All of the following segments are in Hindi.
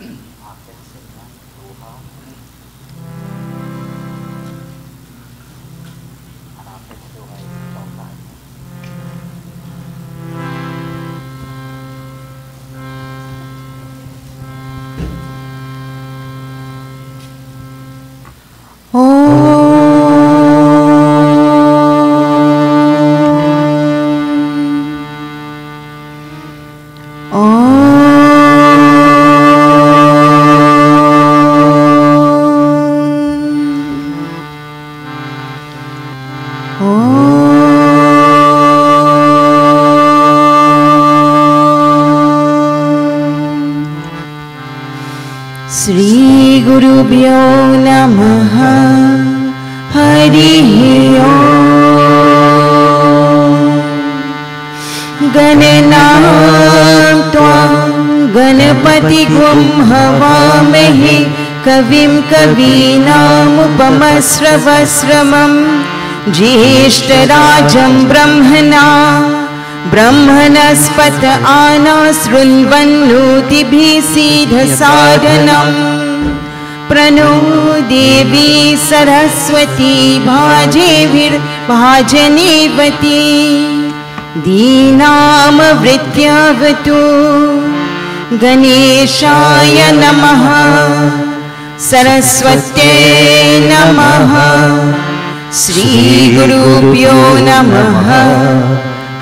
Arkansas, Doha, श्रीगुरुभ्यो नमः। हरिः गणनां त्वां गणपतिगुं हवामहे। कविं कवीनामुपमस्रवस्रमं ज्येष्ठराजं ब्रह्मणा। ब्रह्मणस्पत आना शृण्वन्नोतिभिः सीधसाधनम् प्रणो देवी सरस्वती भाजेभिर्भाजनेवती दीनामवृत्यावतु गणेशाय नमः। सरस्वत्यै नमः। श्रीगुरुभ्यो नमः।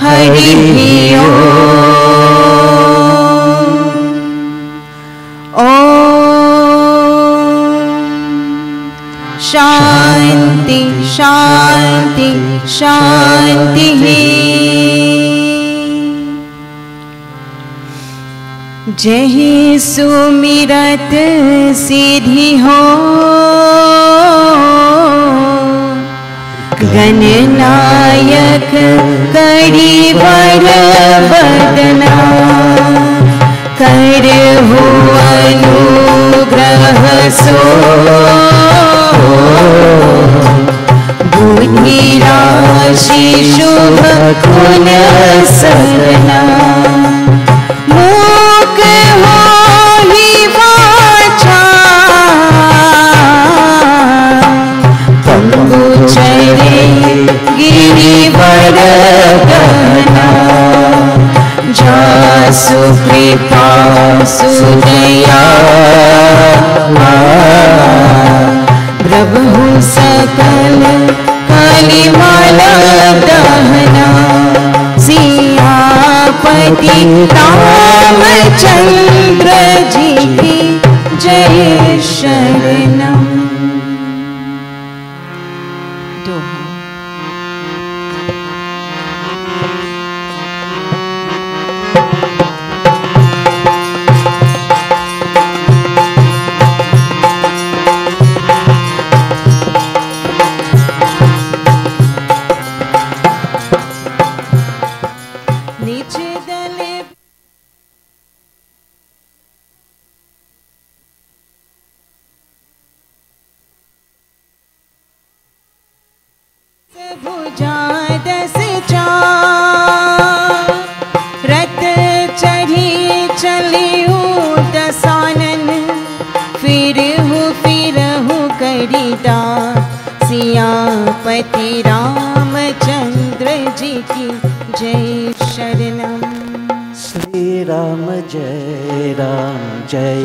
हरिः ॐ शान्ति शान्ति शान्तिः जहि सुमिरत सिद्धि हो। गणनायक करी वर बदना कर हो अनुग्रह सो। बुद्धि राशि शुभ गुण सरना मूक हो ही वाचा कृपा सुदया प्रभु सकल कलिमल दहना। सियापति रामचंद्र जी की जय शरणम।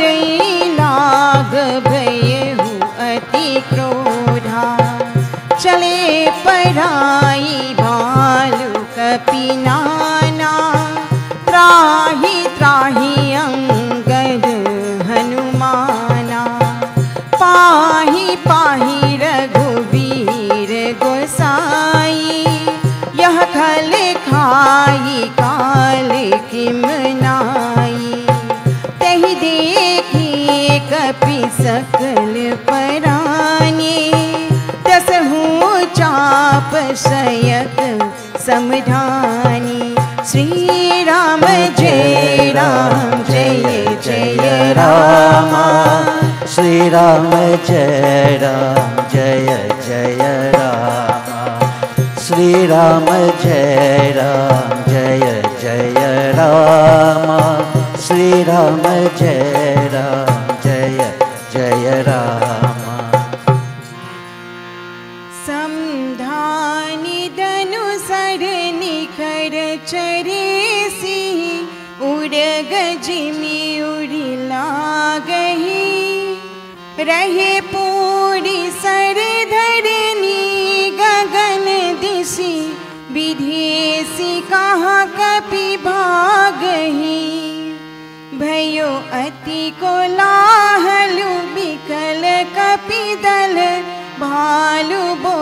लाग भयहु अति क्रोधा। चले पढ़ाई भालू कपि नाना। चाप समझानी। श्री राम जय राम, जय जय राम। श्री राम जय राम, जय जय राम। श्री राम जय राम, जय जय राम। श्री राम जय राम। रहे पूरी सर धरनी गगन दिशी। विदेशी कहाँ कपि भागही भयो अति को लाहलु बिकल कपिदल, भालु बोलहि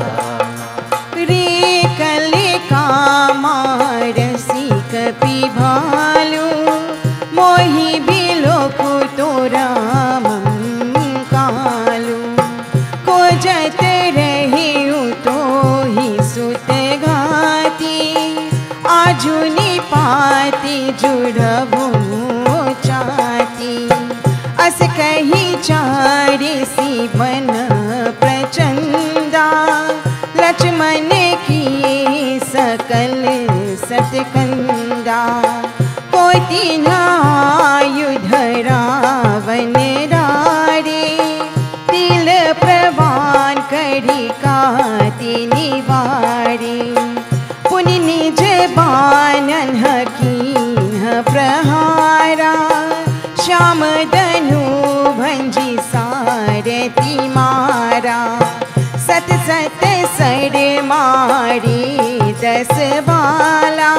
मारी दस बाला,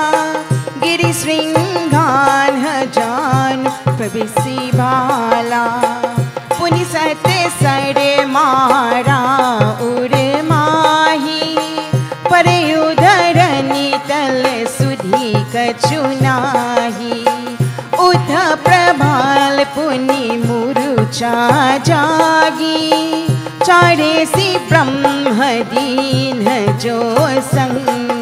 गिरि श्रृंगान जान प्रविसी बाला। पुनि सत सर मारा, उर माही। पर उधरनी तल सुधी कचुनाही उठ प्रभाल पुनि मुरुचा जागी। चारे सी ब्रह्म दीन जो संगी।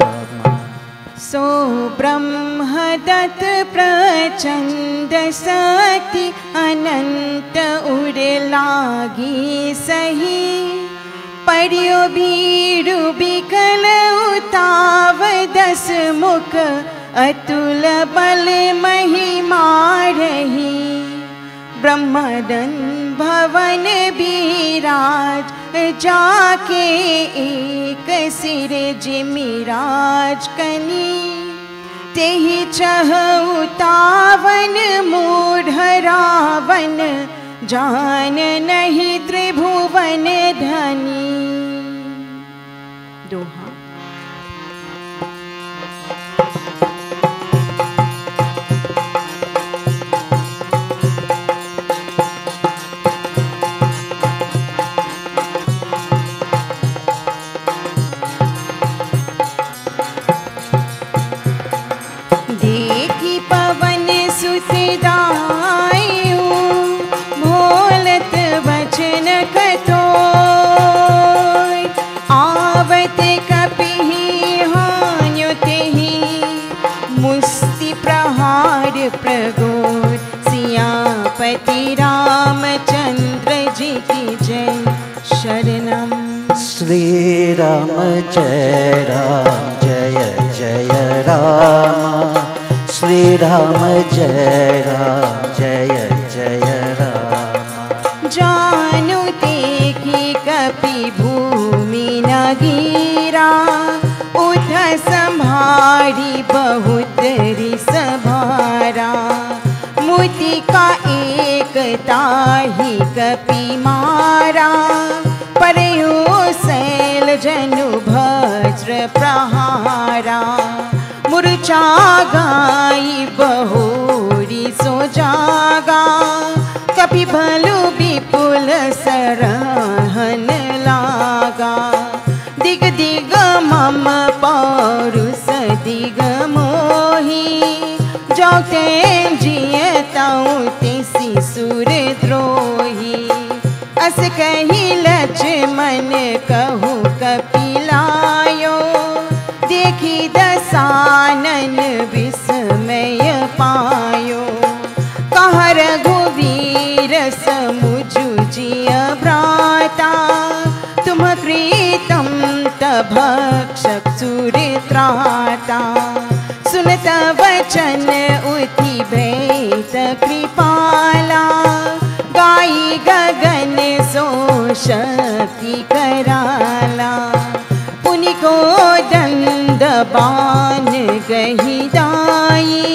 सो ब्रह्मदत्त प्रचण्ड सति अनन्त मुख अतुल बल महिमा रही ब्रह्मदन भवन बीराज, जाके एक सिर जिमिराज कनी। तेहि चह उतावन मूढ़ रावण, जान नहीं त्रिभुवन धनी। दोहा। श्रीराम, जय राम, जय जय राम। श्रीराम, जय राम, जय जय राम। जानु देखी कपि भूमि न गिरा उठ संभारी बहुत सभारा मोती का एक ताही कपि मारा भज्र प्रहारा। मूर्छा गाई बहोरी सो जागा। कपि भलु विपुल सरहन लागा। दिग दिग मम पौरुष दिग मोही। जौते जियताऊ तिसी सुर द्रोही। अस कही लक्ष्मण कहू कपिलायो देखी दसानन विस्मय पायो। कहर घुवीर समुझु जिय भ्राता। तुम कृतम तभक्षक सुर त्राता। सुनत वचन उठि भैत कृपाला। गाई गगन सो शक्ति कराला। दंड बान गही दाई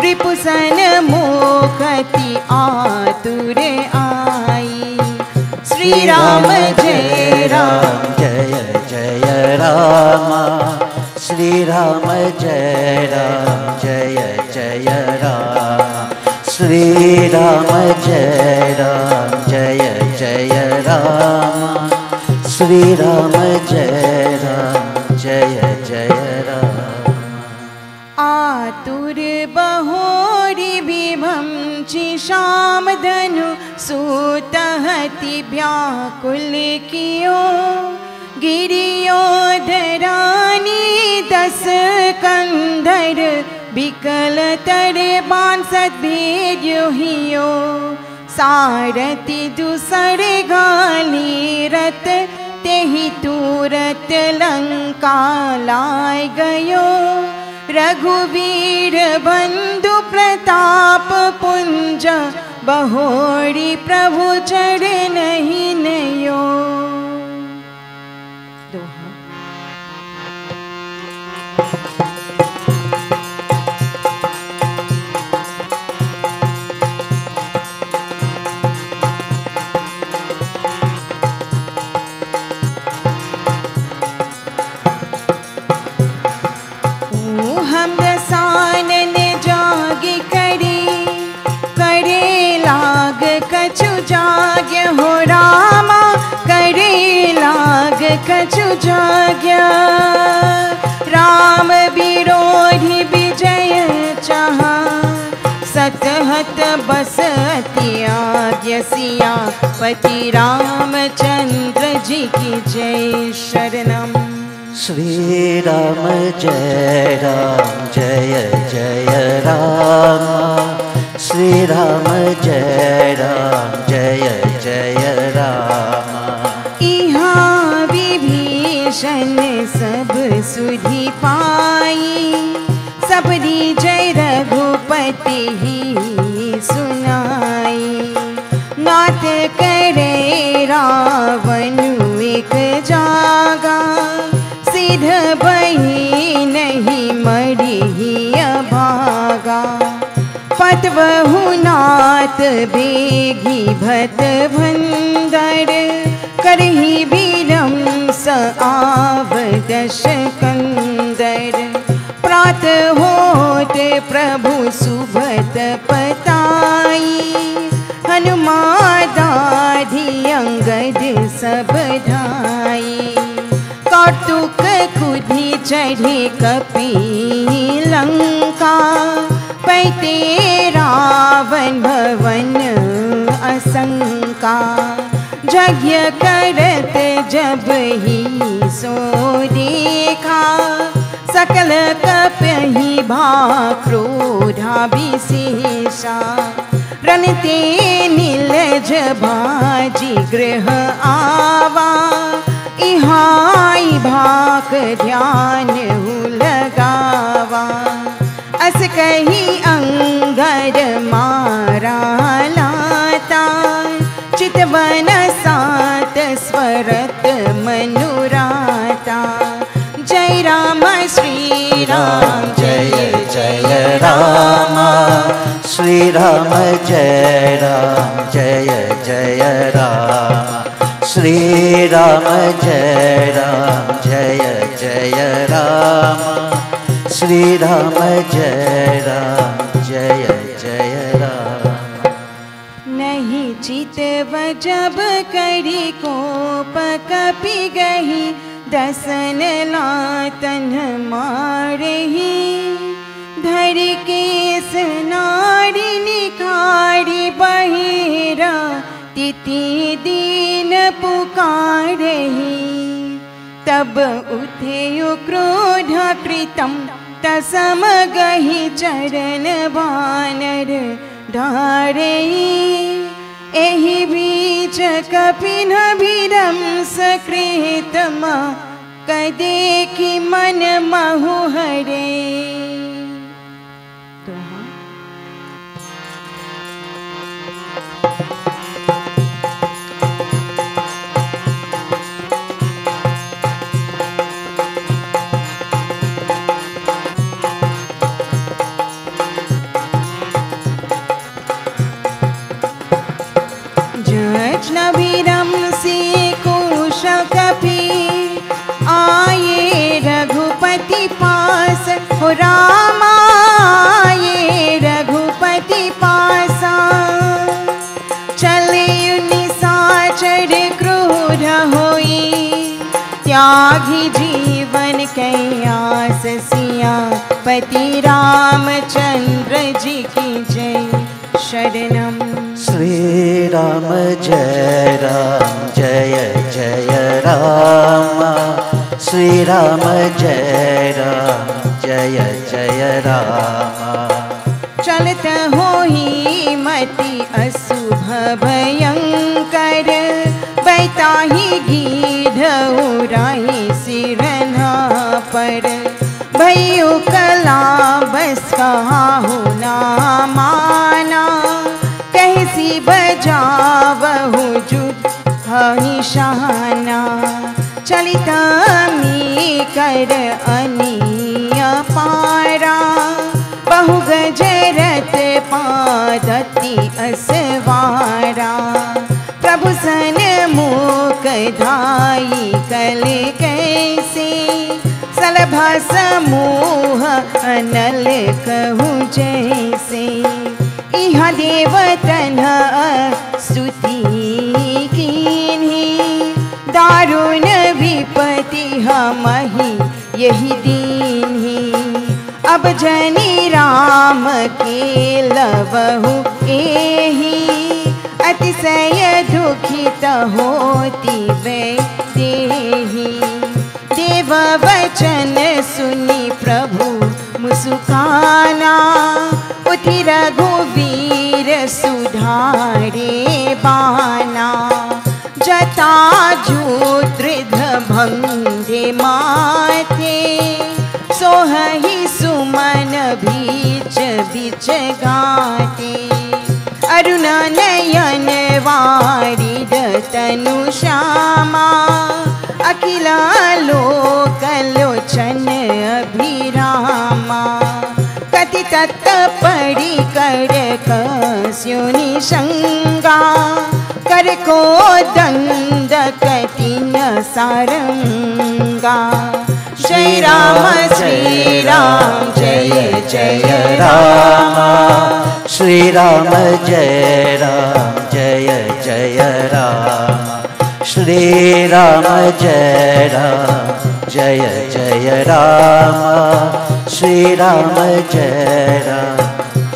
रिपुसन मोखति आतुर आई। श्री राम जय राम। जय जय राम। श्री राम जय राम। जय जय राम। श्री राम जय राम। जय जय राम। श्री राम जय राम। जय आतुर बहरि विभं श्याम धनु सूतहति व्याकुल कियो। गिरियो दस कन्धर वल बंश भीरियो सारती दूसर गानीरथ तेहि त लङ्का लाय गयो। रघुवीर बंधु प्रताप पुंज बहोरी प्रभु चढ़ नहीं नयो। कछु जाग्य। राम विरोधी विजय चाह। सतहत बस अति आज्ञ सिया। पति रामचंद्र जी की जय शरणम। श्री राम जय राम, जय जय राम। श्री राम जय राम, जय जय राम। वचन सब सुधी पाई। सबरी जय रघुपति ही सुनाई। नाथ करे रावण एक जागा। सिद्ध बही नहीं मरी ही अभागा। पतवहु नाथ बेगी भत भंदर। करही स आव दश कंदर प्रात होत प्रभु सुभत पताई। हनुमादाधि अंगद सब धाई। कौतुक खुदी चढ़े कपी लंका। पैते रावण भवन असंका। यज्ञ करत जब ही सो देखा सकल कपहि भा क्रोधा विशेषा रणते नीलज भाजी गृह आवा। इहाई भाक ध्यान हु लगावा अस कही अंगर राम, श्री राम जय राम, जय जय राम। श्री राम जय राम, जय जय राम। श्री राम जय राम, जय जय राम। नहीं चित जब करी को कपि गही, दसन लातन मारही। केस नारी निखारी बहिरा तिथि दीन पुकारही तब उठे क्रोध कृतम तसम गही चरण बानर धारे एहि बीच कपिन भीरम सकृतमा कदेखि मन महु हरे। त्यागी जीवन कैयास सिया। पति रामचंद्र जी की जय। शरणम। श्री राम जय राम जय जय राम। श्री राम जय राम जय जय राम। चलत हो ही मति अशुभ भयंकर पर भयो कला, बस कहाहु ना माना। कैसी बजावहु जुट निशाना चलिता मी कर अनिय पारा। बहु गजरत पादति असवारा। प्रभु सन मुख धाई कल कैसे? सलभा समूह अनल कहूँ जैसे। इह देवतन स्तुति कीन्ही। दारुण विपति हमहि यही दीन ही अब जनी राम के लवहु एही। अतिशय दुखित होती वे देही वचन सुनी प्रभु मुसुकाना। उठि रघुवीर सुधारे बाना। जता जूदृध भंगे माथे। सोहि सुमन बीच बीच गाते अरुण नयन वारी तनु श्यामा। अखिला लोकलोचन अभिरामा। कति तत्त पड़ी कर कस्युनि शङ्गा को दण्ड कठिन सारङ्गा श्री राम श्री राम जय जय राम। श्री राम जय राम जय जय राम। श्री राम जय राम, जय जय राम। श्री राम जय राम,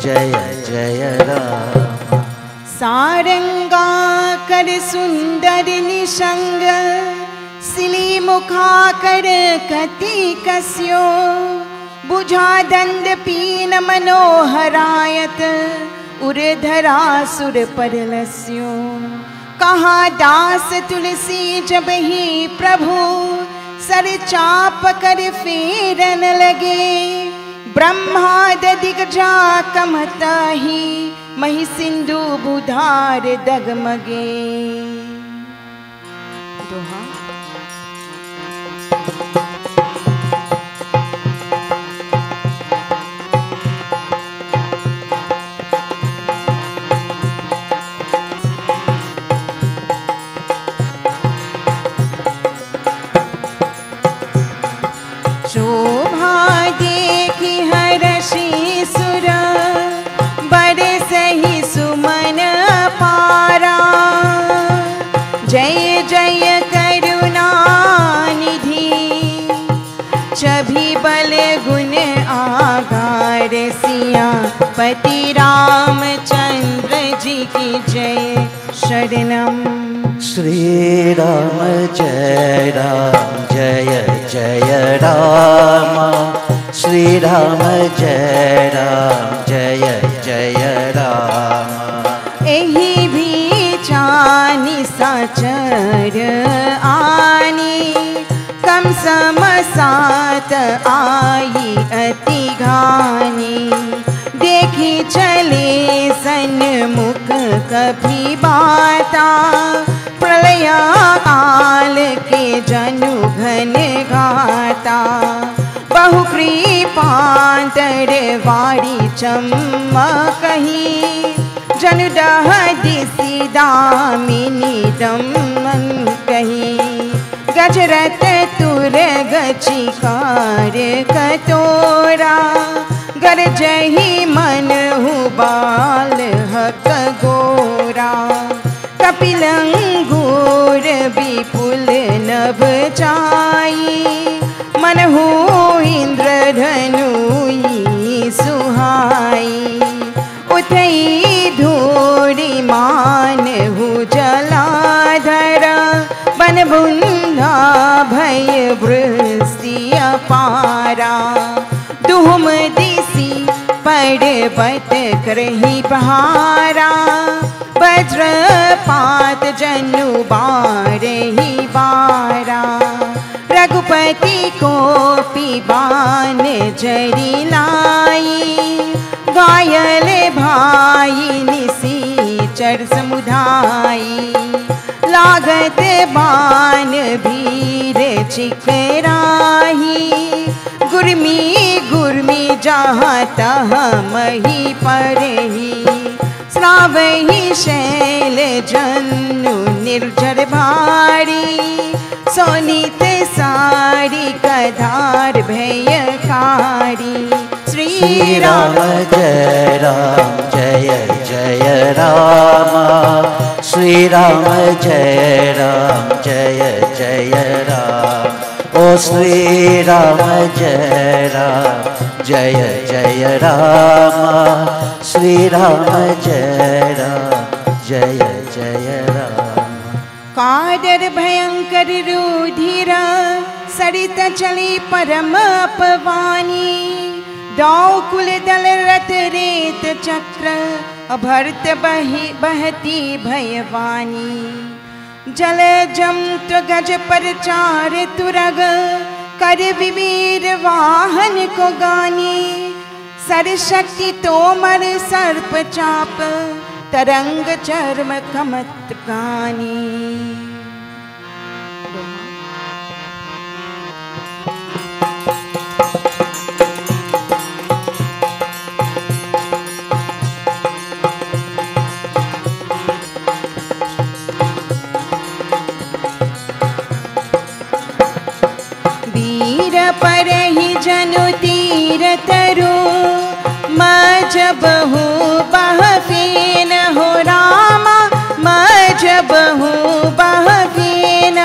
जय जय राम। सारंगा कर सुंदर निशंग, सिली मुखा कर कति कस्यो, बुझा दंड पीन मनोहरायत उर्धरा सुर परलस्यो कहा दास तुलसी जब ही प्रभु सर चाप कर फेरन लगे। ब्रह्मा ब्रह्माद दिग्जा कमता ही, मही सिंधु बुधार दगमगे। दोहा। पति रामचंद्र जी की जय शरणम। श्री राम जय राम जय जय राम। श्री राम जय राम जय जय राम। एही भी चानी साचर आनी कम सम सात आई अति घानी। चले सन्मुख कभी बाता प्रलय काल के जनु घन घाता बहु कृपांतर वारी चमकही जनु दह दिसी दामिनी दमन कही। गजरत तुर गचिकार कतोरा गरजही मन बाल हक गोरा। कपिलंगूर विपुल नभ चाई। मन हो इंद्रधनु सुहाई। उठई धूरी मान हु जलाधर बन बुंदा भय वृष्टि अपारा। दुहम पर्वत करही पहारा वज्रपात जनु बारही बारा। रघुपति को पिबान जरी लाई। घायल भाई निसी चर समुदाई लागत बान भीर चिकराही गुरमी गुरमी जहाँ तह मही परही। श्रावही शैल जन्नु निर्जर भारी। सोनित सारी कधार भयकारी श्री राम जय राम, जय जय राम। श्री राम जय राम, जय जय राम। ओ श्री राम जय राम, जय जय राम। श्री राम जय राम, जय जय राम। कादर भयंकर रुधिर, सरित चली परम अपवानी। दाव कुल दल रथ रेत चक्र, अभरत बही, बहती भयवानी। जल जम गज पर चार तुरग, कर विवीर वाहन को गानी। सरशक्ति तोमर सर्प चाप, तरंग चर्म कमत कानी। पर ही जनु तीर तरु मजब हो बहफेन हो रामा। मजब हो बहफेन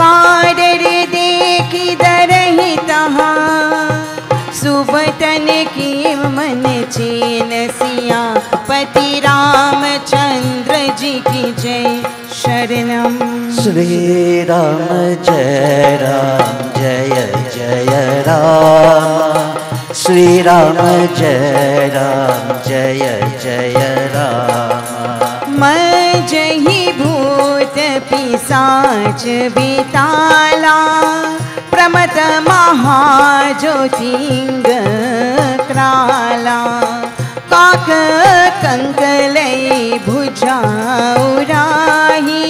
कारर देखी दरही तहाँ। सुबतन की मन चेन सिया। पति रामचंद्र जी की जय। शरणम श्री राम जय राम जय जय राम। श्री राम जय राम जय जय राम। मैं जही भूत पिसाच बिताला प्रमत महाज्योतिंग क्राला काक कंकलई भुजा उराही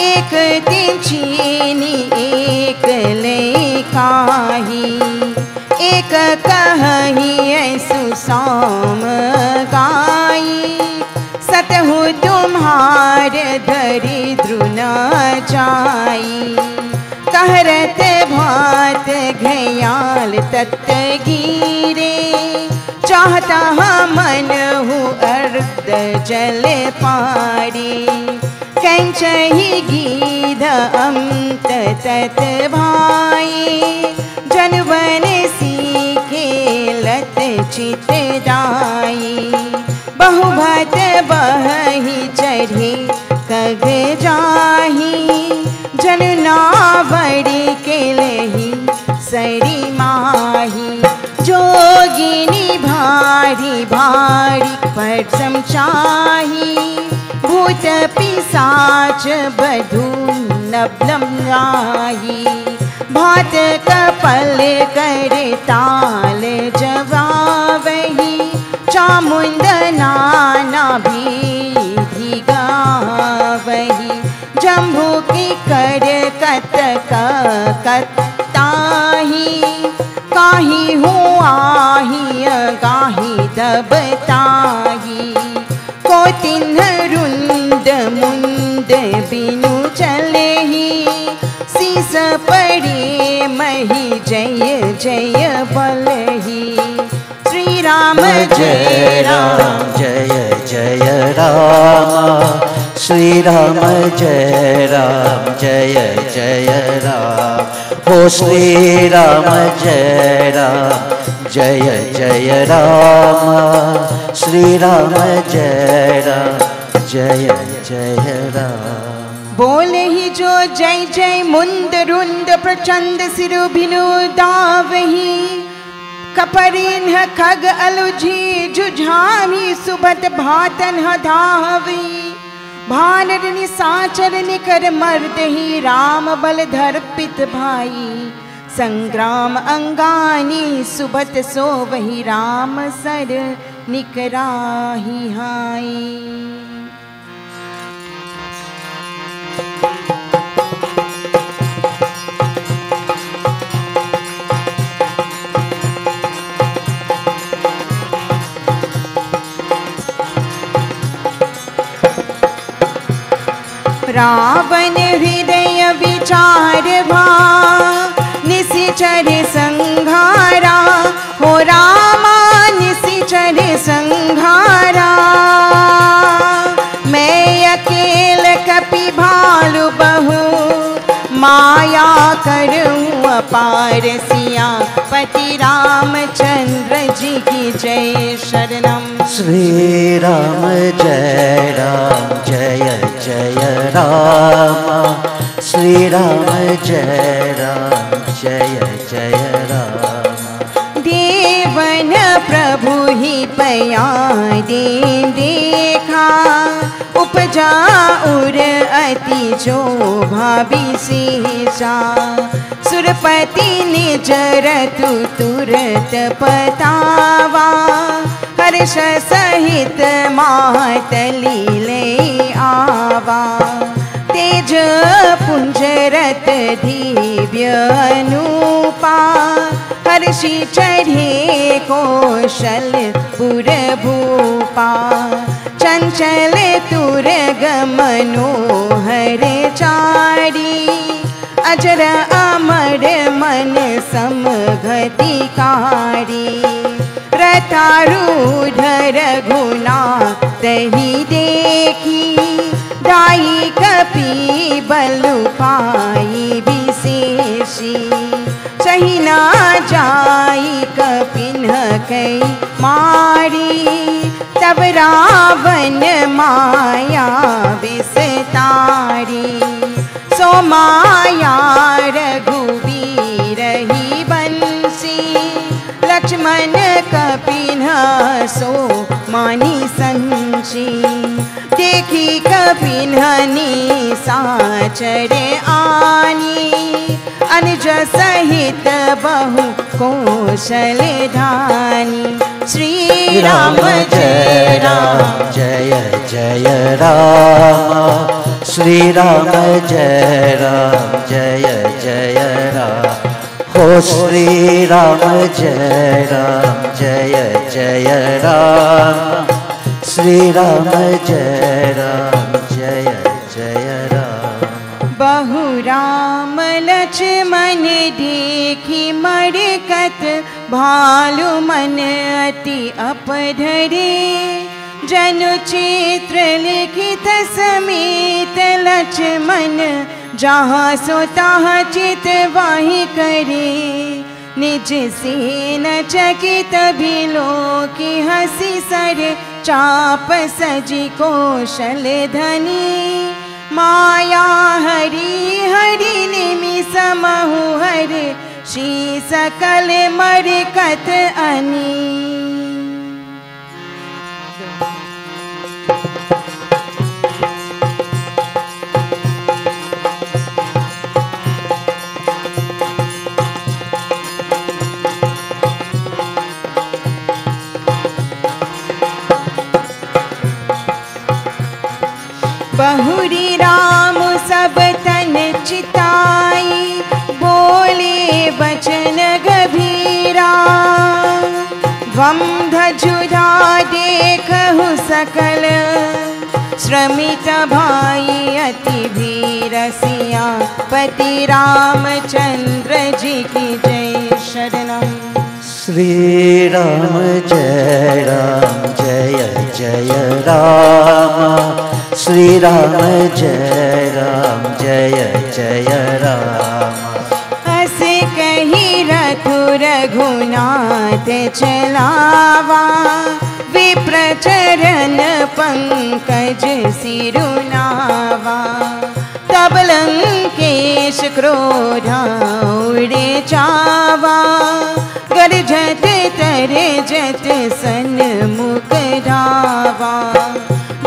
एक तिचीनी एक लई काही एक कही ऐसु साम गाई। सतहु तुम्हार दरिद्र न जाई। कहरत भात घयाल तत् गिरे चाहता मन हूँ, अर्ध जल पारी। कंचही गीध अमत तत भाई। जनवन सीखे, लत चित दाई। बहुभत बही चढ़े कग जाही। जनना बड़ी के लही सरी माही। जोगिनी भारी भारी पर समचाही भूत पिसाच बधू नबलम गाही भात कपल कर ताल जवावही चामुंद नाना भी गावही। जम्भू की कर कत कत्ताही काही हूँ आही गाही दबताही को तिन्ह रुंद मुंद बिनु चले ही। शीस पड़े मही जय जय बलही श्री राम जय राम जय जय राम। श्री राम जय राम, जय जय राम। हो श्री राम जय राम, जय जय राम। श्री राम जय राम, जय जय राम। बोल ही जो जय जय मुंद रुंद प्रचंड सिरु भिनु दावही। कपरिन खग अलुझी जुझामी सुबत भातन धावी भानर निसाचर निकर मर्द ही राम बल धर्पित भाई। संग्राम अंगानी सुबत सो वही राम सर निकराही हाई रावण हृदय विचार भा, निशिचर संघारा। हो रामा, निशिचर संघारा। मैं अकेल कपि भालु बहु, माया करूँ अपार सिया। पति रामचंद्र जी की जय शरणम। श्री राम जय राम जय जय राम। श्री राम जय राम जय जय राम। देवन प्रभु ही पया दे देखा। उपजा उर अति जो भाभी शेषा सुरपति निज रतु तुरत पतावा। हर्ष सहित मातली ले आवा। तेज पुंजरत दिव्य अनुपा। हर्षि चढ़े कौशल पुर भूपा चंचल तुर मनोहर चारी। अजर अमर मन समघतिकारी रतारूढ़ गुना तही देखी। दाई कपी बल पाई विशेषी। सही ना जाई कपिन कई मारी। तब रावण माया विस्तारी। सो माया रघुबीर लक्ष्मण कपिन सो मानी संची देखी कपिन्हनी साचर आनी। अनुज सहित बहु श्री राम जय राम। जय जय राम। श्री राम जय राम। जय जय हो श्री राम जय राम, जय जय राम। श्री राम जय राम, जय जय राम। बहु राम लक्ष्मण देखी मरकत, भालु मन अति अपधरे। जनु चित्र लिखित समेत लक्ष्मण जहाँ सो तहाँ चित वाही करे, निज से न चकित भिलो की हँसी सर, चाप सजी कौशल धनी। माया हरी हरि निमि समहु हर श्री सकल मरकत अनी। बहुरी राम सब तन चिताई, बोले बचन गभीरा। वम धजुधा देखहु सकल, श्रमित भाई अति भीरसिया पति रामचंद्र जी की जय शरणम। श्री राम जय राम, जय जय राम। श्री राम जय राम, जय जय राम। हस कही रथु रघुनाथ चलावा विप्र चरण पंकज सिरुनावा। तब लंकेश क्रोधा उड़े चावा सन मुख धावा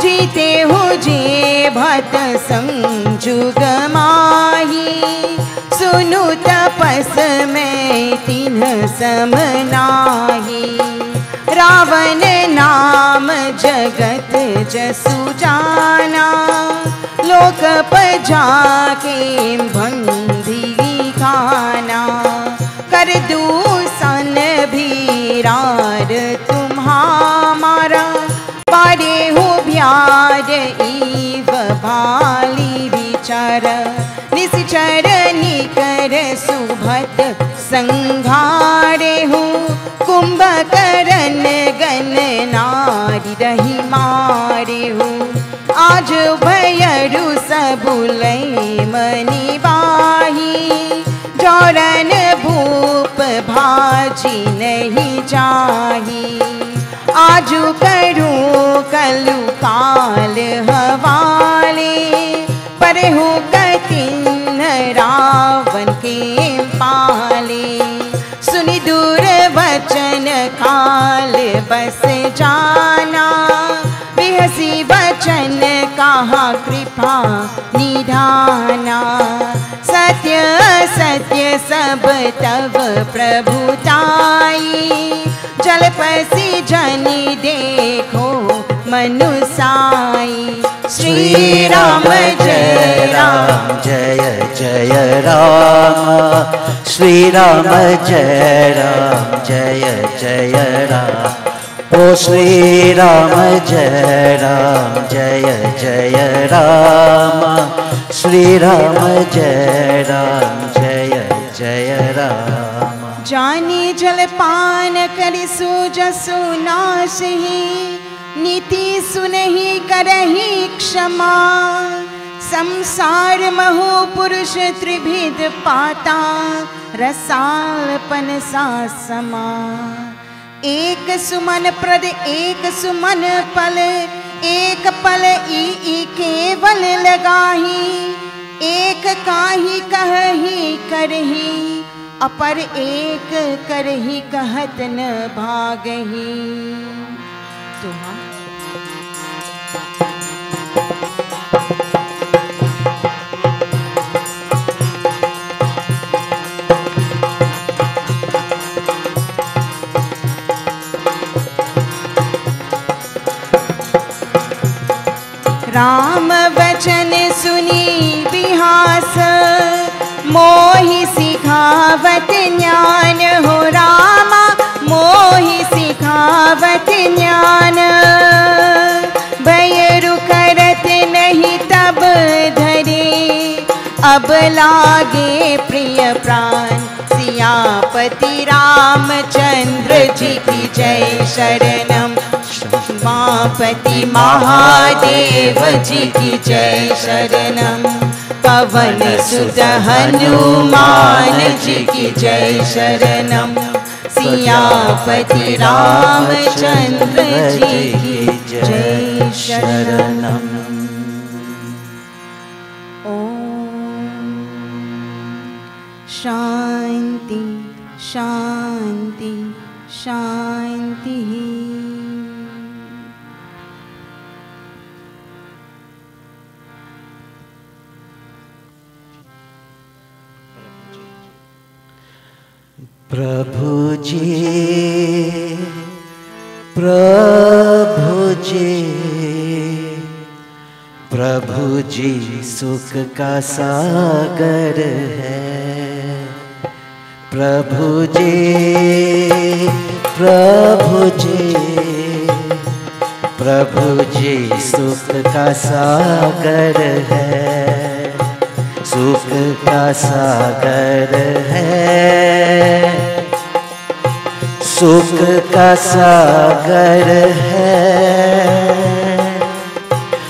जीते हो जे भत संजुग माही। सुनु तपस में तिन समनाही रावण नाम जगत जसु जाना। लोक पजा के बंदी खाना। कर दूसन भीरार तुम्हारा पारे हो ब्यार ईव भाली विचार। निश्चर निकर सुभत संघारे हो, कुंभकरण गण नारी रही मारे हो। आज भयरु सबुलई मनी बाही जौरन खुशी नहीं चाही आज करूँ कल काल हवाले, पर हूँ कति रावण के पाले। सुनी दूर वचन काल बस जाना, बेहसी वचन कहा कृपा निधाना। सत्य सब तब प्रभुताई जल पसी जनी देखो मनुसाई। श्री राम जय राम। जय जय राम। श्री राम जय राम। जय जय राम। ओ श्री राम जय राम, जय जय राम। श्री राम जय राम, जय जय राम। जानी जलपान कर सुजसु नासही नीति सुनहि करही क्षमा। संसार महो पुरुष त्रिभिद पाता, रसाल पन सा समा। एक सुमन प्रद, एक सुमन पल, एक पल ई ई केवल लगाही, एक काही कहही करही, अपर एक करही कहत न भागही। तुहा मोहि सिखावत ज्ञान हो रामा, मोहि सिखावत ज्ञान। बैरु करत नहीं तब धरे, अब लागे प्रिय प्राण, सियापति रामचंद्र जी की जय शरणम। मापति महादेव जी की जय शरणम। पवन सुत हनुमान जी की जय शरणम। सियापति रामचंद्र जी की जय शरणम। प्रभु जी प्रभु जी प्रभु जी, सुख का सागर है। प्रभु जी प्रभु जी प्रभु जी, सुख का सागर है। सुख का सागर है। सुख का सागर है।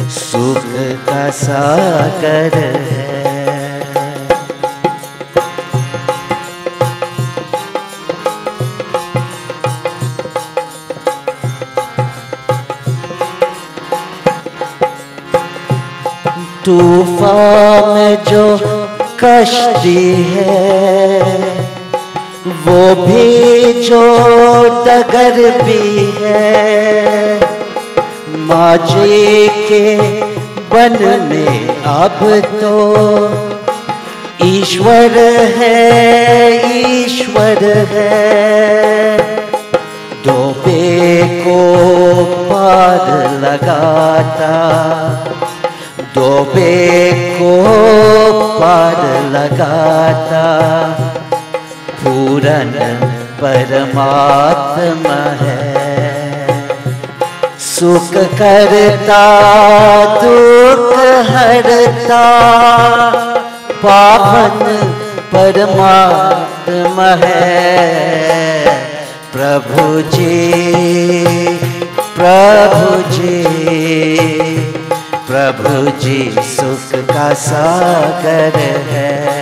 सुख का सागर है। तूफ़ान में जो कश्ती है, वो भी जो डगर भी है। माझे के बन में अब तो ईश्वर है ईश्वर है। डोबे को पार लगाता डोबे को पार लगाता, पूरन परमात्मा है। सुख करता, दुख हरता पावन परमात्मा है। प्रभु जी प्रभु जी प्रभु जी, सुख का सागर है।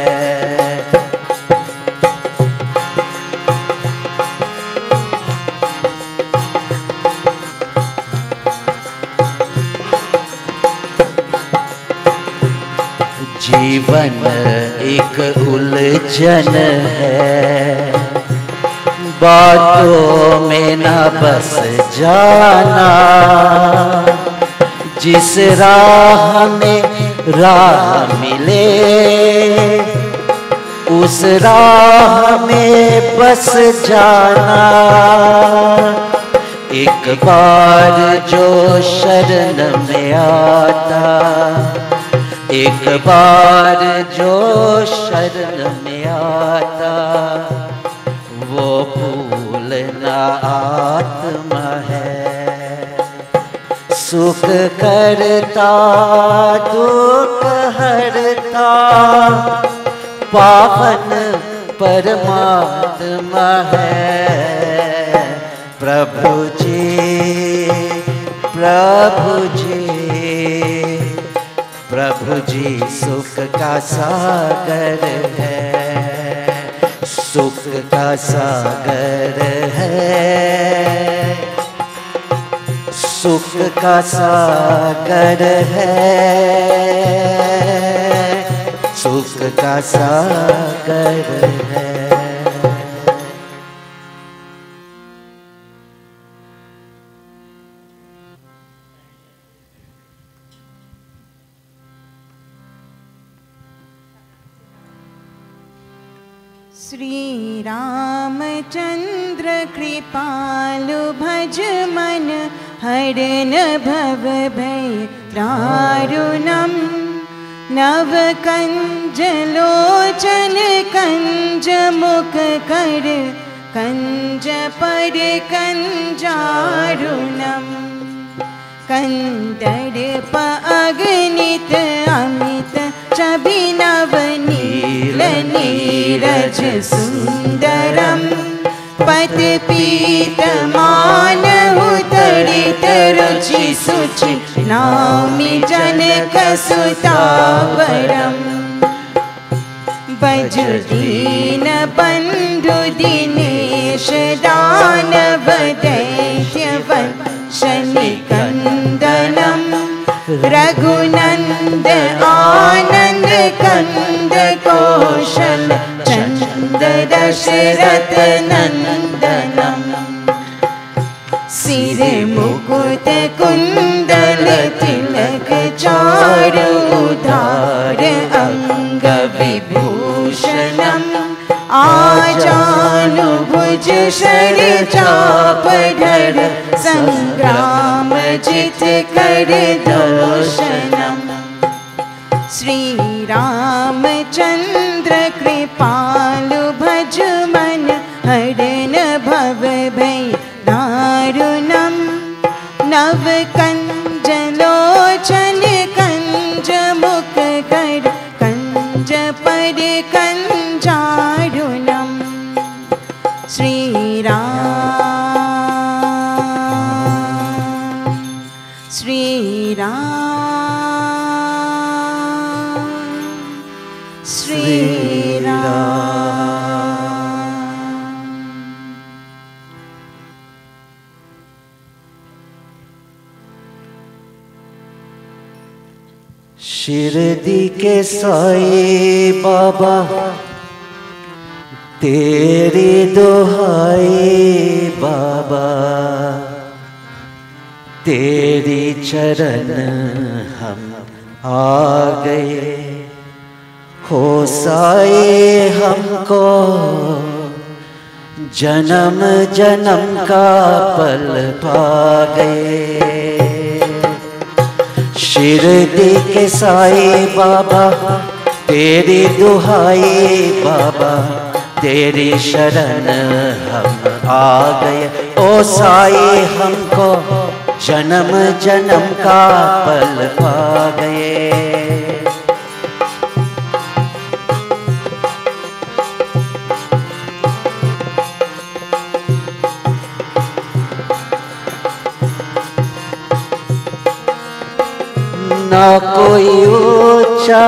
जीवन एक उलझन है। बातों में न बस जाना। जिस राह में राह मिले, उस राह में बस जाना। एक बार जो शरण में आता, एक बार जो शरण सुख करता, दुख हरता। पावन परमात्मा है, प्रभु जी प्रभु जी। प्रभु जी, सुख का सागर है, सुख का सागर है। सुख का सागर है। सुख का सागर है। श्री रामचन्द्र कृपालु भज मन हरिणभव भय नव नवकञ्जलोचन कञ्जमुख कर कञ्ज पर कञ्जारुणम् कन्दर् अगणित अमित चभिनवनीलनीरज सुन्दरम्। पत पीत मान उतरित रुचि सुचि नामि जनक सुतावरम्। भज दीन बन्धु दिनेश दानव दैत्यवन् शनिकन्दनम् रघुनन्द आनन्द कन्द कौशल नन्दनम् सिर मुकुट कुन्दल तिलक चारु उधार अङ्ग विभूषणम्। आजानुभुज शर सङ्ग्राम जित कर दोषणम्। श्रीरामचन्द्र कृपालु शिरदी के साई बाबा, तेरी दुहाई बाबा, तेरी चरण हम आ गए। हो साए हमको जन्म जन्म का पल पा गए। शिरडी के साए बाबा, तेरी दुहाई बाबा, तेरी शरण हम आ गए। ओ साए हमको जन्म जन्म का पल पा गए। ऊँचा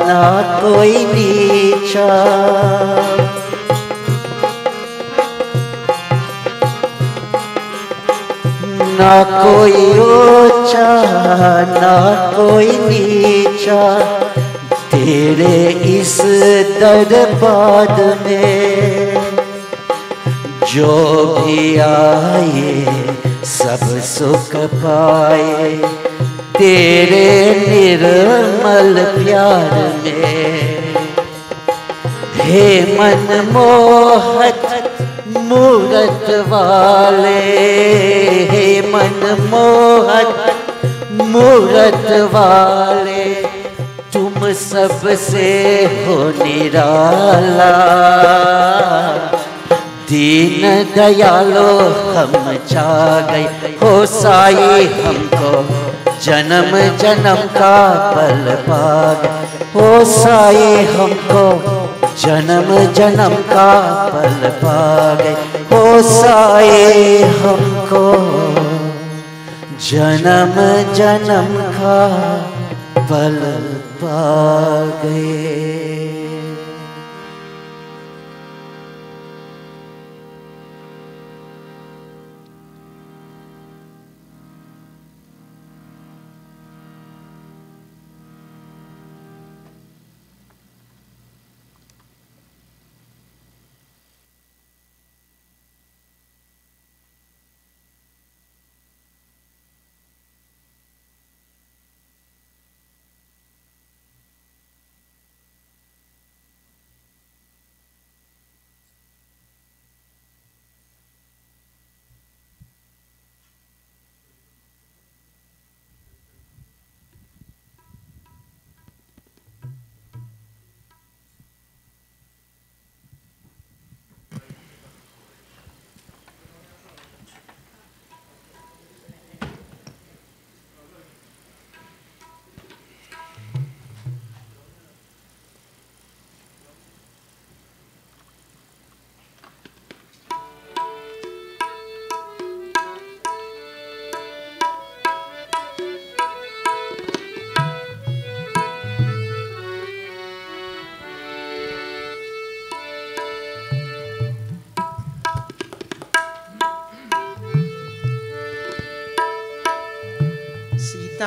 ना कोई नीचा ना कोई ऊँचा ना कोई नीचा। तेरे इस दरबार में जो भी आए, सब सुख पाए। तेरे निर्मल प्यार में। हे मन मोहत मूरत वाले, हे मन मोहत मूरत वाले, तुम सबसे हो निराला। दीन दयालो, हम जा गए, हो साई हमको जन्म जन्म का पल पाग हो साई हमको, जन्म जन्म का पल पाग हो साई हमको, जन्म जन्म का पल पा गए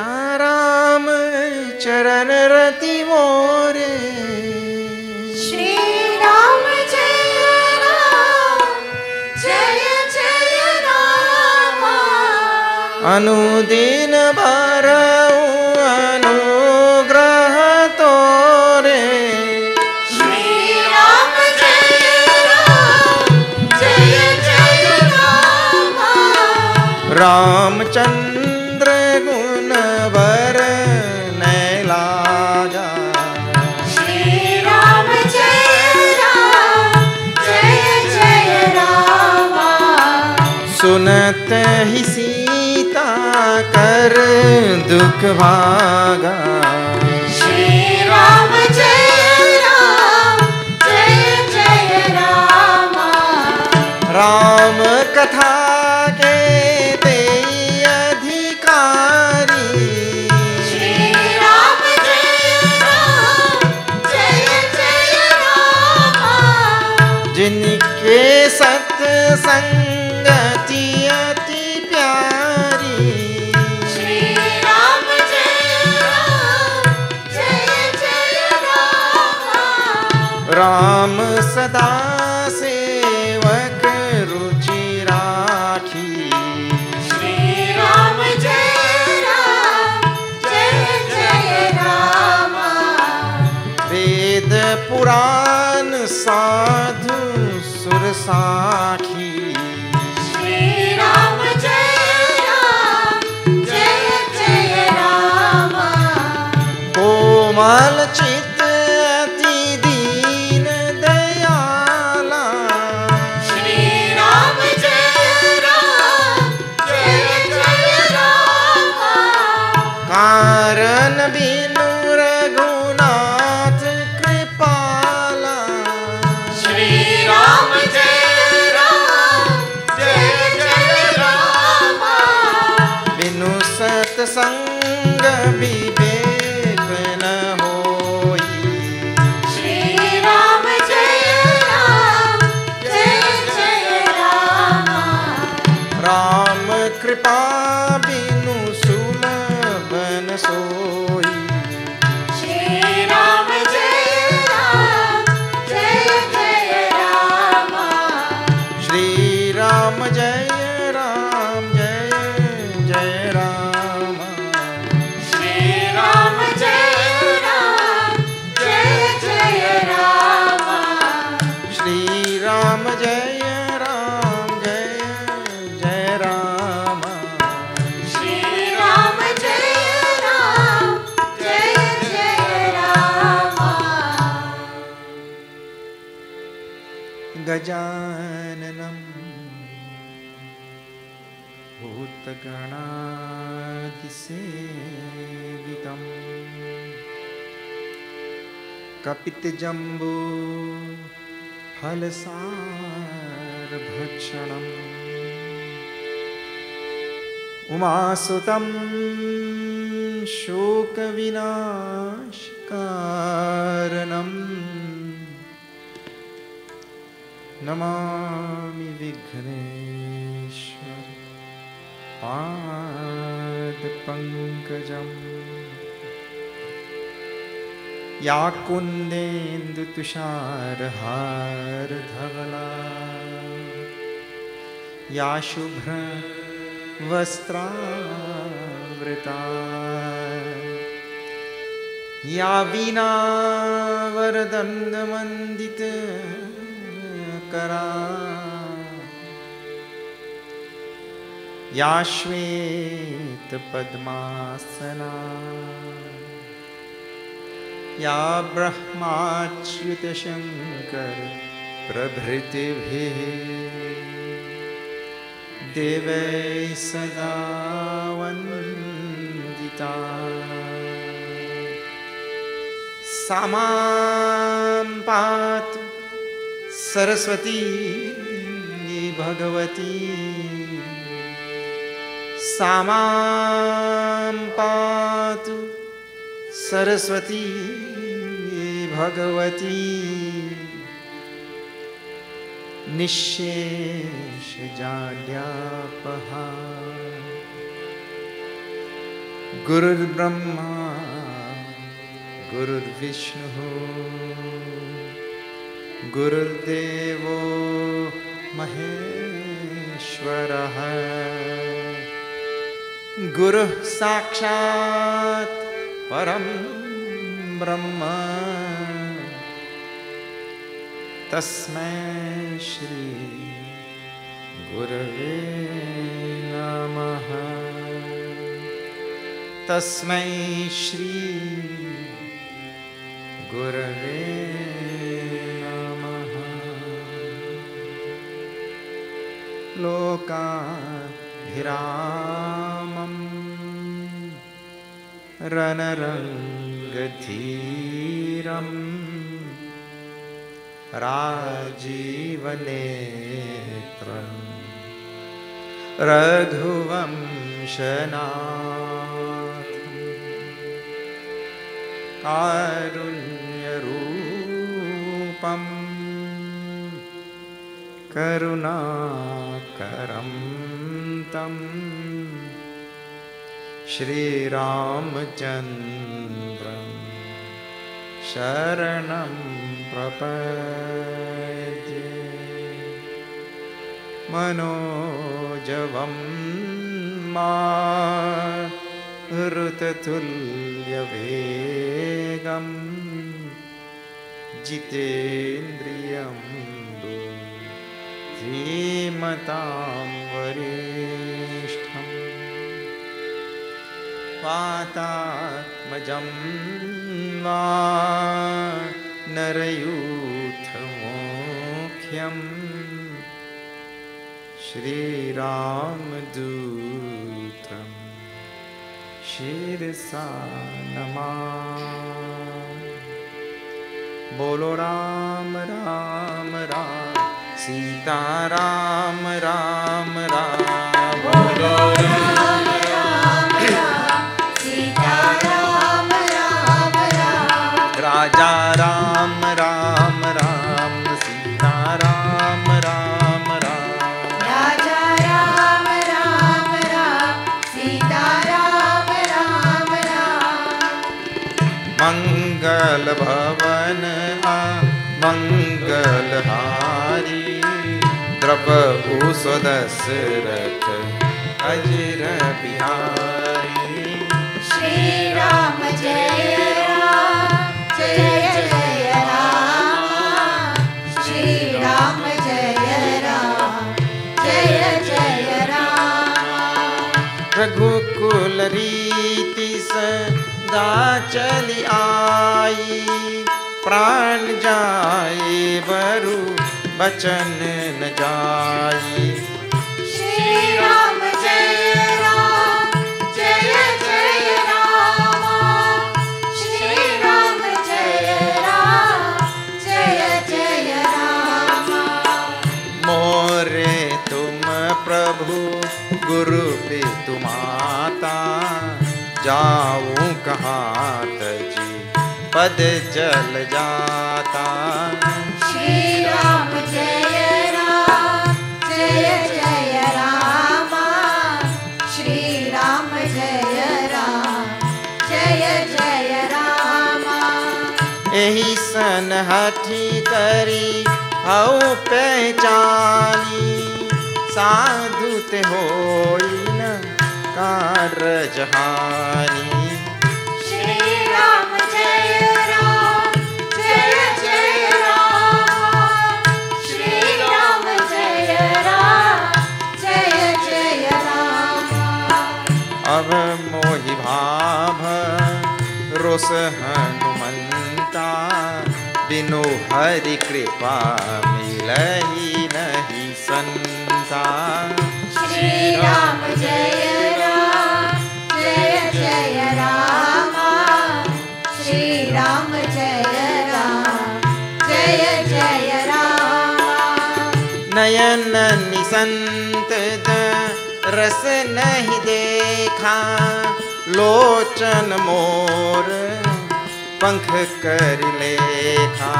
सीताराम चरण रति मोरे। श्री राम जय राम जय जय राम। अनुदिन भरऊ अनुग्रह तोरे। श्री राम जय राम जय जय राम। रामचंद्र दुख भागा। श्री राम जय राम जय जय राम। राम कथा कपितजम्बू फलसारभक्षणम् उमासुतं शोकविनाशकारणम्। नमामि विघ्नेश्वर पादपङ्कजम्। या कुंदेन्दु तुषार कुन्देन्दुतुषारहारधवला या शुभ्र शुभ्रवस्त्रावृता या वीणावरदन्दमन्दितकरा या श्वेतपद्मासना या ब्रह्माच्युतशङ्कर प्रभृतिभिः। देवैः सदा वन्दिता। सामां पातु सरस्वती भगवती। सामां पातु सरस्वती भगवती। निःशेषजाड्यापहा गुरुर्ब्रह्मा गुरुर्विष्णुः गुरुर्देवो महेश्वरः। गुरुः साक्षात् परं ब्रह्म। तस्मै श्री गुरवे नमः। तस्मै श्री गुरवे नमः। लोकाभिरामम् रणरङ्गधीरम् राजीवनेत्रम् रघुवंशनाथम् कारुण्यरूपम् करुणाकरं तं श्रीरामचन्द्रं शरणं प्रपद्ये। मनोजवं मारुततुल्यवेगम् जितेन्द्रियं धीमतां वरिष्ठम् पातात्मजं वा नरयूथमोख्यं श्रीरामदूतं शिरसा नमा। बोलो राम राम राम सीता राम राम राम। द्रवभू स्वदशरथ अजर बिहारी श्री राम जय राम जय जय राम। श्री राम जय राम जय जय राम। रघुकुल रीति सदा चली आई। प्राण जाए बरु बचन न जाई श्री राम जय राम जय जय राम। श्री राम जय राम जय जय राम। मोरे तुम प्रभु गुरु पितु माता जाऊँ कहाँ तजी पद जल जाता। यही सन हठी करी हऊ पहचानी। साधु ते होई न कारज हानि। श्री राम जय राम जय जय राम। श्री राम जय राम जय जय राम। अब मोहि भाभ रोस हरि कृपा मिलही नहीं संता श्री राम जय राम जय जय राम श्री राम जय राम जय जय राम नयन निसंत रस नहीं देखा लोचन मोर पंख कर लेखा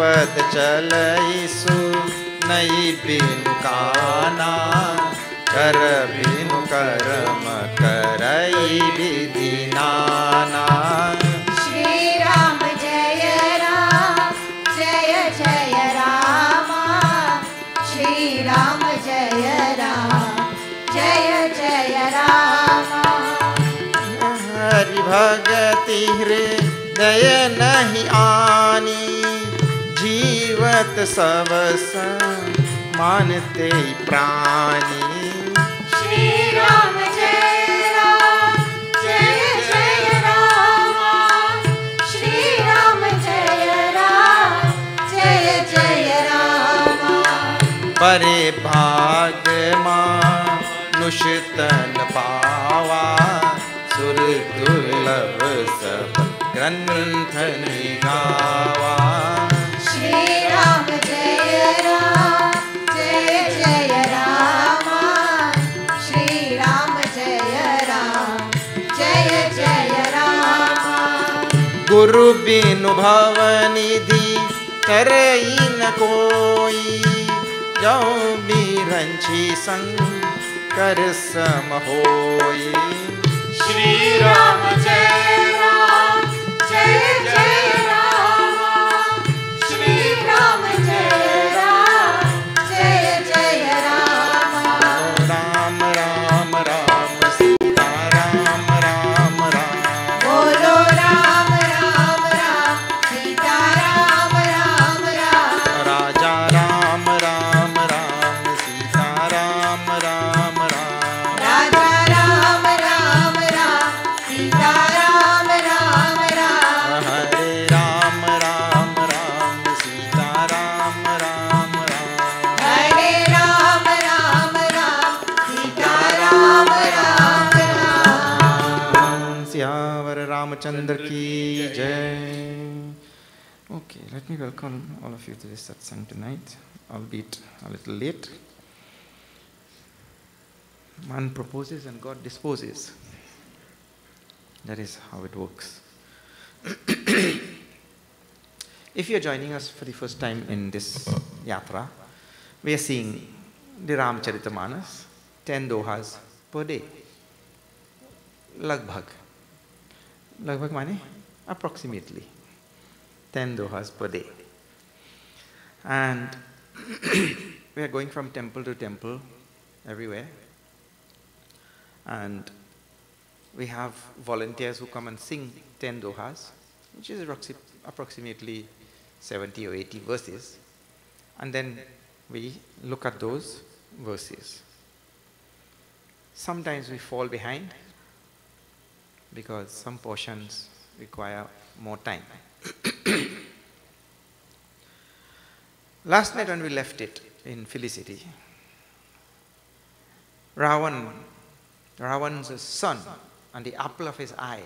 पद चलईसु नई बिनु काना। कर बिनु कर्म करई विधि नाना। श्री राम जय राम जय जय राम। श्री राम जय राम जय जय राम। भगति हृदय नहीं आनी। जीवत सब मानते प्राणी। श्री राम जय राम जय जय राम। श्री राम जय जय जय परे भाग मानुषतन पावा सुर दुर्लभ सब ग्रंथ निगावा गुरु बिनु भव निधि करई न कोई। जो बिरंची संग कर सम होई। श्री राम जय राम, जय जय Chandra ki jai. Okay, let me welcome all of you to this satsang tonight, albeit a little late. Man proposes and God disposes. That is how it works. if you're joining us for the first time in this yatra, we are seeing the Ramcharitamanas, 10 dohas per day. Lagbhag. लगभग माने approximately 10 dohas per day and we are going from temple to temple everywhere and we have volunteers who come and sing 10 dohas which is approxi- approximately 70 or 80 verses and then we look at those verses. Sometimes we fall behind because some portions require more time. Last night when we left it in Felicity, Ravan, Ravan's son and the apple of his eye,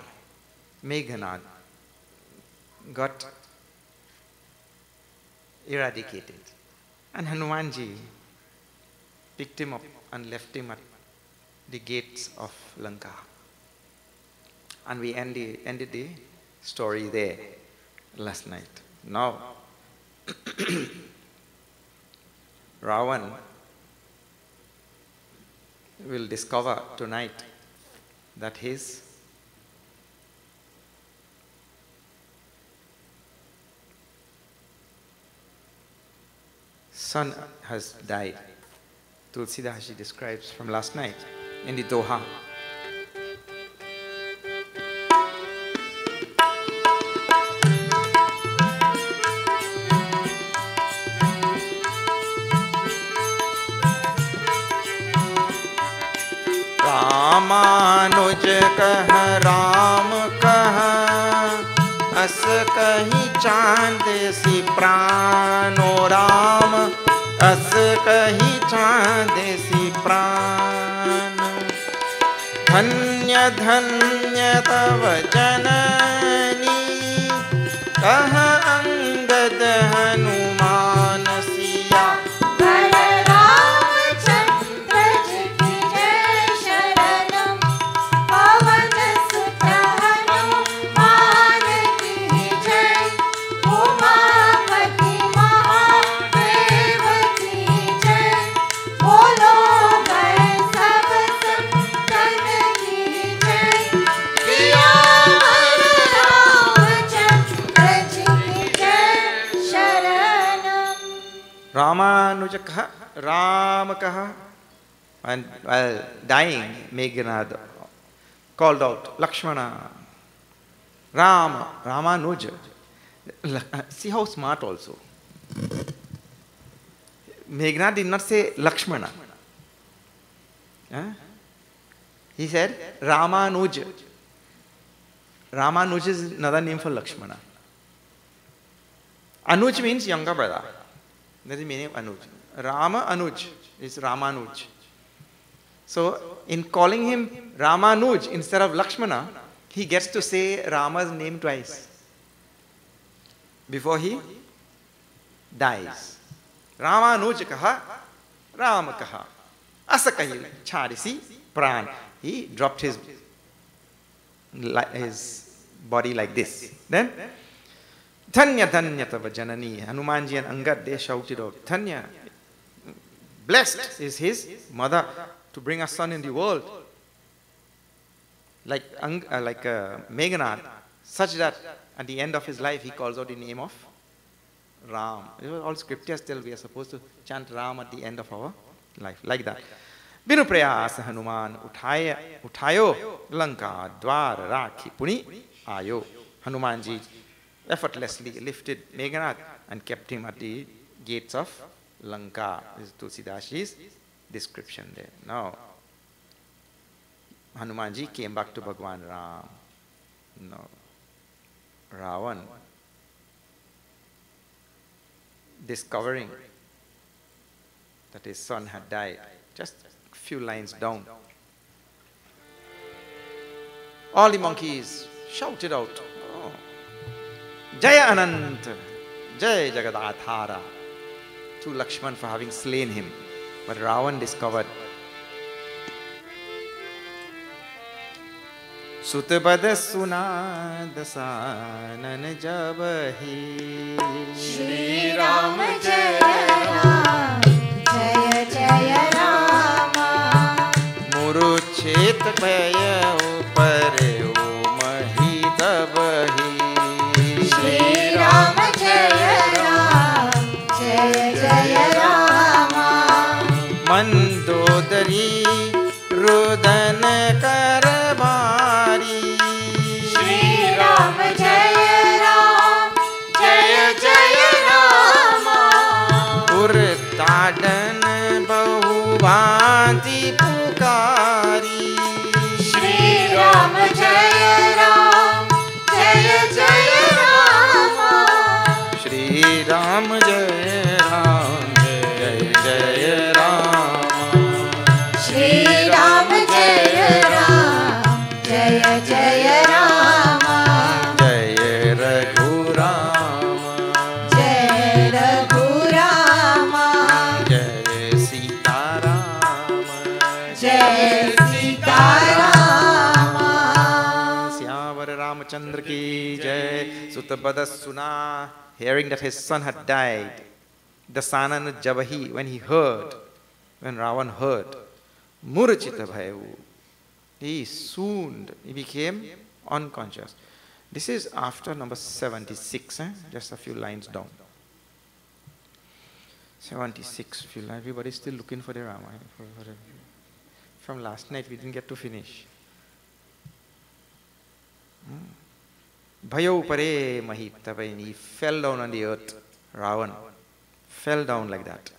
Meghanad, got eradicated. And Hanumanji picked him up and left him at the gates of Lanka. And we ended, ended the story there last night. Now, Ravan will discover tonight that his son has died. Tulsidashi describes from last night in the Doha. प्राणो राम अस कही चांदेसी प्राण। धन्य धन्य तव जननी Ram kaha. And while dying, Meghanad called out, Lakshmana, Ram, Ramanuja. See how smart also. Meghnad did not say Lakshmana. Huh? He said Ramanuja. Ramanuja is another name for Lakshmana. Anuj means younger brother. That is the meaning of Anuj. Rama Anuj is Ramanuj. So, in calling him Ramanuj instead of Lakshmana, he gets to say Rama's name twice before he dies. Ramanuj kaha, Ram kaha. Asakahi charisi pran. He dropped his, his body like this. Then, Dhanya Dhanya Tava Janani. Hanumanji and Angad, they shouted out, Dhanya. Blessed is his mother to bring a son in the world. Like, Ang, uh, like uh, Meghanad, such that at the end of his life he calls out the name of Ram. You know, All scriptures tell we are supposed to chant Ram at the end of our life, like that. बिनु प्रयास हनुमान उठाए उठायो लंका द्वार राखी पुनि आयो Hanuman ji effortlessly lifted Meghanad and kept him at the gates of Lanka. Is Tulsidashi's description there. Now, Hanumanji came back to Bhagwan Ram. No. Ravan, discovering that his son had died, just a few lines down. All the monkeys shouted out, oh, Jaya Anant, Jai Jagadathara, to Lakshman for having slain him. But Ravan discovered सुतपद सुना दसानन जब ही श्री राम जय राम जय जय राम मुरुक्षेत पय रुदन jai. Sutabada Suna, hearing that his son had died. the Dasanana Jabahi, when he heard, when Ravan heard, Murachita Bhayavu, he swooned, he became unconscious. This is after number 76, eh? just a few lines down. 76, few. Everybody's still looking for the Rama. From last night, we didn't get to finish. Bhayo pare mahita he fell down on the earth, Ravan. Fell down like that.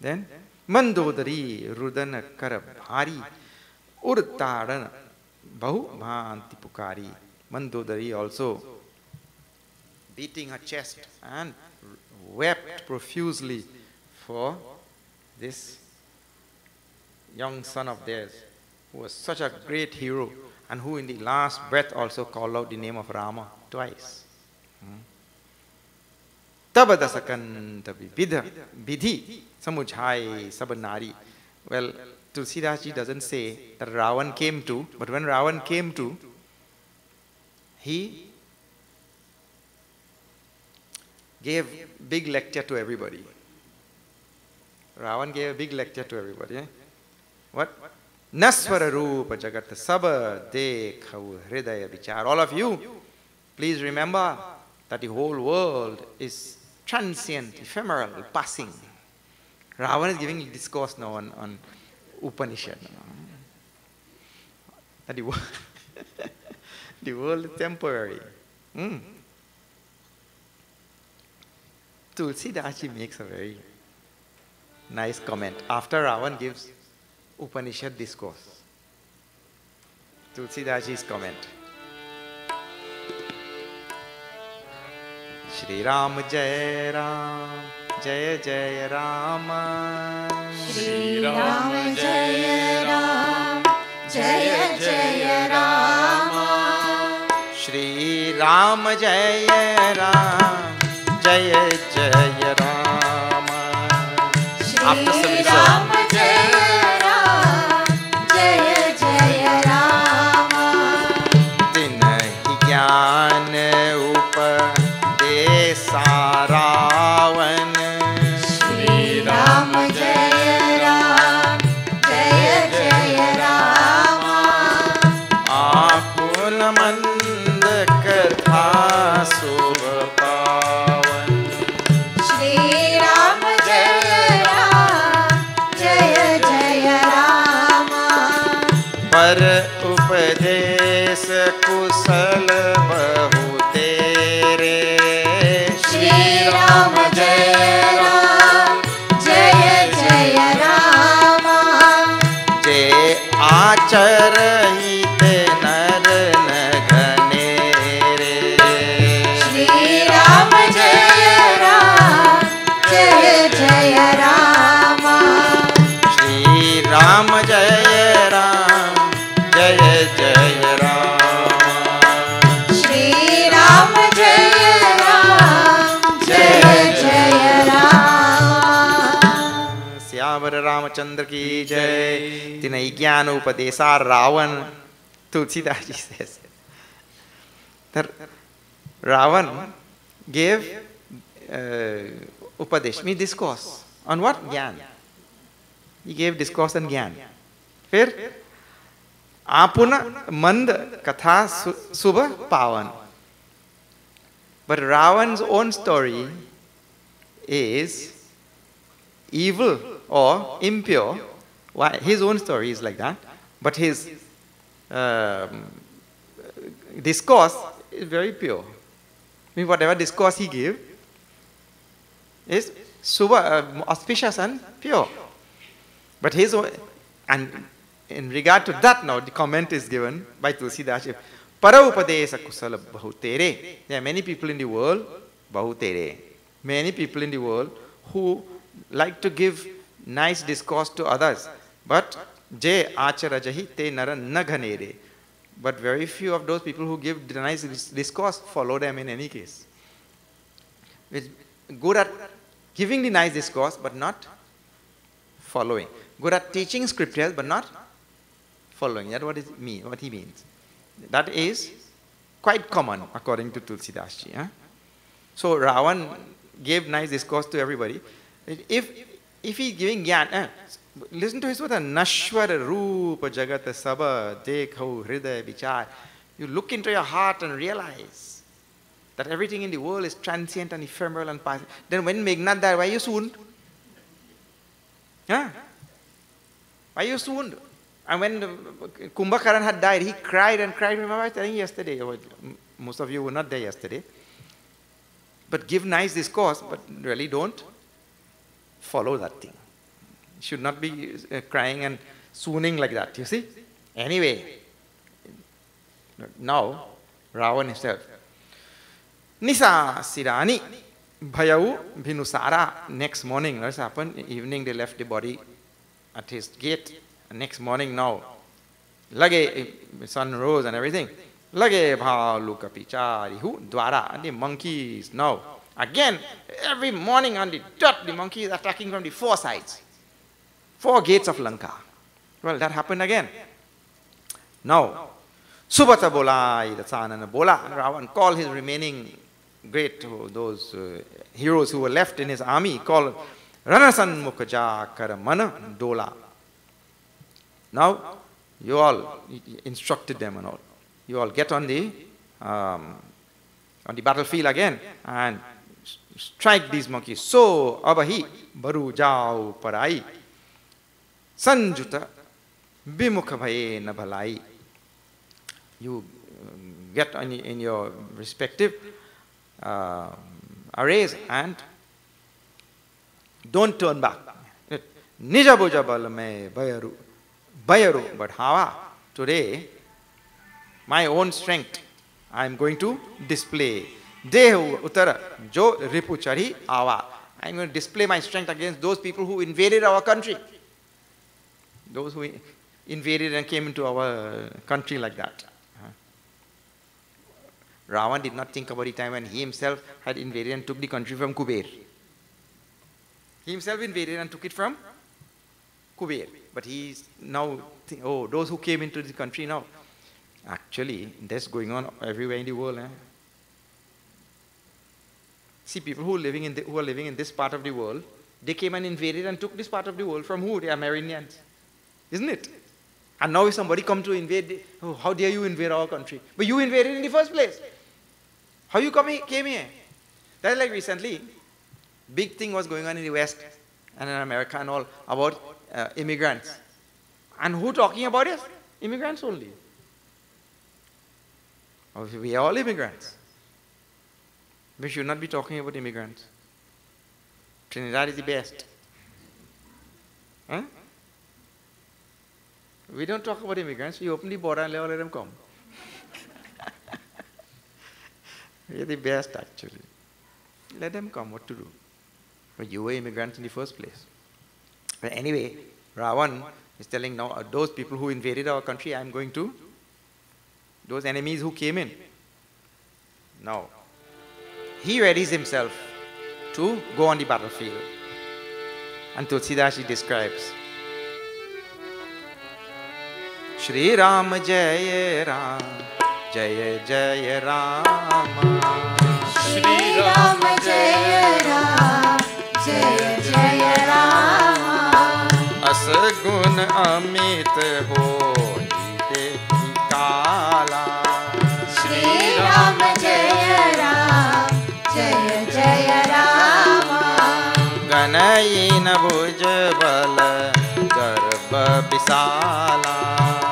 Then, mandodari rudana kara bhari urtarana bahu bhanti pukari. Mandodari also beating her chest and wept profusely for this young son of theirs, who was such a great hero and who in the last breath also called out the name of Rama twice. Tabadasakanta vidha vidhi samujhai sabanari. Well, doesn't say that Ravan came to, but when Ravan came to, he gave big lecture to everybody. Ravan gave a big lecture to everybody. Eh? What? Naswara Rupa Jagat Saba Dekhav Hridaya Vichar. All of you, please remember that the whole world is transient, ephemeral, passing. Ravan is giving a discourse now on, on Upanishad. That the, world, the world is temporary. Mm. Tulsidashi makes a very nice comment after Ravan gives Upanishad discourse. Tulsidashi's comment. Shri Ram Jai Ram Jai Jai Ram Shri Ram Jai Ram Jai Jai Ram Shri Ram Jai Ram Jai Jai Ram After some Shri research. जय। तीन ज्ञान उपदेशा रावण, तुलसीदास जी से रावण गेव उपदेश मी डिस्कोर्स ऑन व्हाट ज्ञान। ही गेव डिस्कोर्स ऑन ज्ञान। फिर आपुन मंद कथा शुभ पावन। But Ravan own story is evil or impure Why? His own story is like that. But his um, discourse is very pure. I mean, whatever discourse he gave is super, uh, auspicious and pure. But his own, and in regard to that now, the comment is given by Tulsidas. Bahutere. There are many people in the world, bahutere. Many people in the world who like to give nice discourse to others. But je acharajahi te nara naghanere. But very few of those people who give nice discourse follow them in any case. It's good at giving the nice discourse, but not following. Good at teaching scriptures, but not following. That's what mean, what he means. That is quite common according to Tulsidas ji. Huh? So Ravan gave nice discourse to everybody. If, if he's giving gyan, eh, listen to his word, Nashwar Rupa Jagat Saba Dekho Hriday Vichar. You look into your heart and realize that everything in the world is transient and ephemeral and passing. Then when Meghnad died, why you swooned? Yeah. Why you swooned? And when Kumbhakaran had died, he cried and cried. Remember I was telling you yesterday, oh, most of you were not there yesterday. But give nice discourse, but really don't follow that thing. Should not be uh, crying and swooning like that, you see? Anyway, now, Ravan himself. Nisa Sirani Bhayavu Bhinusara. Next morning, what's happened? Evening, they left the body at his gate. Next morning, now, lage, sun rose and everything. Lage bhalu kapichari hu dwara. And the monkeys now. Again, every morning on the dot, the monkey is attacking from the four sides. Four gates of Lanka. Well, that happened again. Now, Subhata Bola, and Bola, Ravan called his remaining great, those uh, heroes who were left in his army, called Ranasan Mukaja Karamana Dola. Now, you all instructed them and all. You all get on the um, on the battlefield again and strike these monkeys. So abahi baru jao parai संजुत विमुख भये न भलाई you get in your respective areas and don't turn back निज बुज बल में बयरु बयरु बढ़ावा today my own strength I am going to display देह उतर जो रिपु चढ़ी आवा I am going display my strength against those people who invaded our country Those who invaded and came into our country like that. Ravan did not think about the time when he himself had invaded and took the country from Kuber. He himself invaded and took it from Kuber. But he's now, oh, those who came into the country now. Actually, that's going on everywhere in the world. Eh? See, people who are, living in the, who are living in this part of the world, they came and invaded and took this part of the world from who? The Amerindians. Isn't it? And now if somebody come to invade, oh, how dare you invade our country? But you invaded in the first place. How you come, came here? That's like recently, big thing was going on in the West and in America and all about uh, immigrants. And who talking about it? Immigrants only. We are all immigrants. We should not be talking about immigrants. Trinidad is the best. Huh? We don't talk about immigrants. We open the border and let them come. we are the best, actually. Let them come. What to do? But you were immigrants in the first place. But anyway, Ravan is telling now uh, those people who invaded our country, I am going to, those enemies who came in. Now, he readies himself to go on the battlefield. And Tulsidashi describes Shri Ram जय राम जय जय राम। श्री राम जय राम जय जय राम। अस गुण अमित हो भुज बल गर्भ विशाला।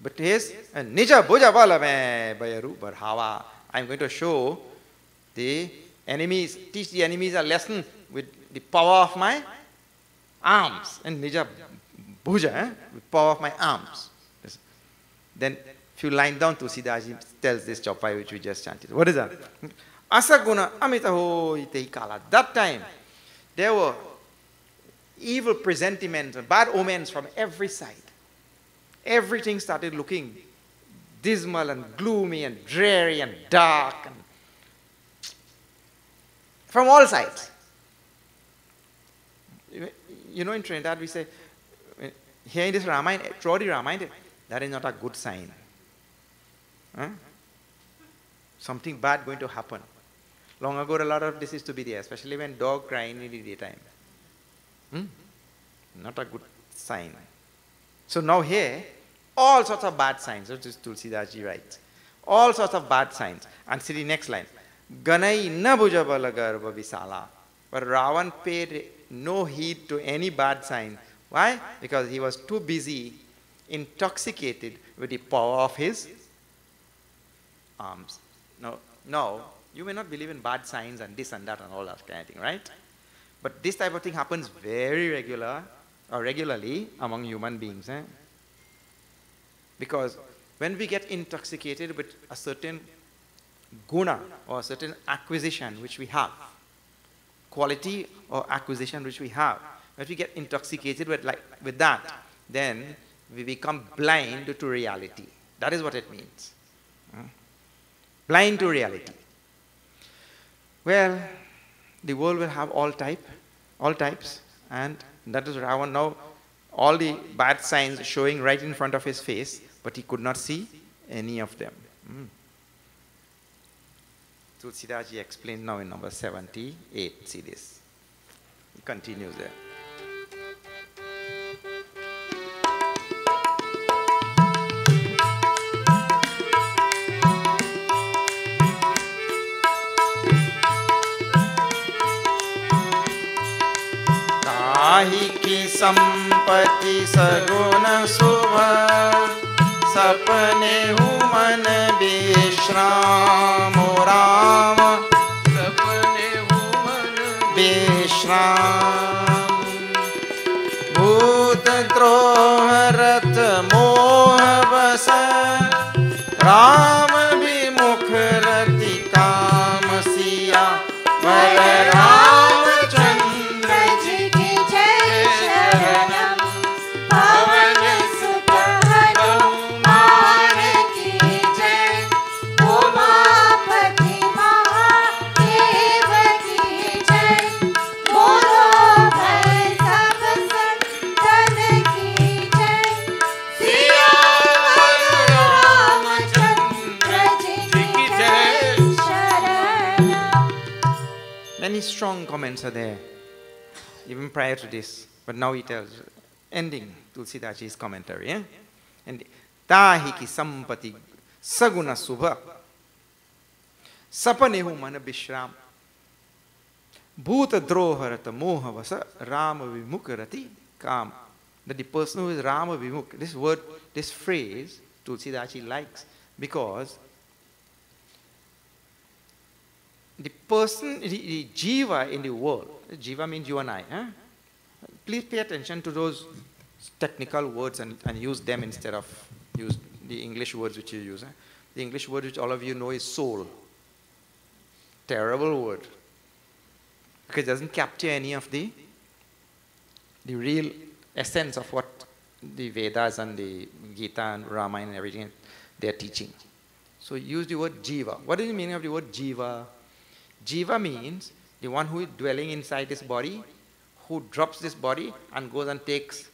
But his Nija Bhuja Bala me Bayaru Barhava. I am going to show the enemies, teach the enemies a lesson with the power of my arms. And Nija Bhuja, eh? with power of my arms. Then If you line down Tulsidaji tells this chopai which we just chanted. What is that? Asaguna amitaho ite kala. That time, there were evil presentiments bad omens from every side. Everything started looking dismal and gloomy and dreary and dark and from all sides. You know, in Trinidad, we say, here in this Ramayana, throughout the Ramayana, that is not a good sign. Huh? Something bad going to happen. Long ago, a lot of this is to be there, especially when dog crying in the daytime. Hmm? Not a good sign. So now here, all sorts of bad signs. What is Tulsidaji writes? All sorts of bad signs. And see the next line. Ganai nabujabala garba visala. But Ravan paid no heed to any bad sign. Why? Because he was too busy, intoxicated with the power of his arms. No, no, you may not believe in bad signs and this and that and all that kind of thing, right? But this type of thing happens very regular or regularly among human beings. Eh? Because when we get intoxicated with a certain guna or a certain acquisition which we have, quality or acquisition which we have, when we get intoxicated with, like, with that, then we become blind to reality. That is what it means. Hmm? Blind to reality. Well, the world will have all type, all types, and that is Ravan now, all the bad signs showing right in front of his face, but he could not see any of them. Mm. Tulsidaji explained now in number 78. See this. He continues there. ताही की संपत्ति सगुण शुभ सपने मन विश्राम राम। सपने मन विश्राम। भूत द्रोह रथ मोह बस। Ram comments are there, even prior to this. But now he tells, ending Tulsidaji's commentary. Eh? And tahi ki sampati saguna subha mana bishram bhuta droharata moha vasa rama vimukarati kam. That the person who is Rama vimuk, this word, this phrase, Tulsidaji likes because the person, the, the jiva in the world, jiva means you and I. Huh? Please pay attention to those technical words and, and use them instead of use the English words which you use. Huh? The English word which all of you know is soul. Terrible word. Because it doesn't capture any of the, the real essence of what the Vedas and the Gita and Ramayana and everything they are teaching. So use the word jiva. What is the meaning of the word jiva? Jiva means the one who is dwelling inside this body, who drops this body and goes and takes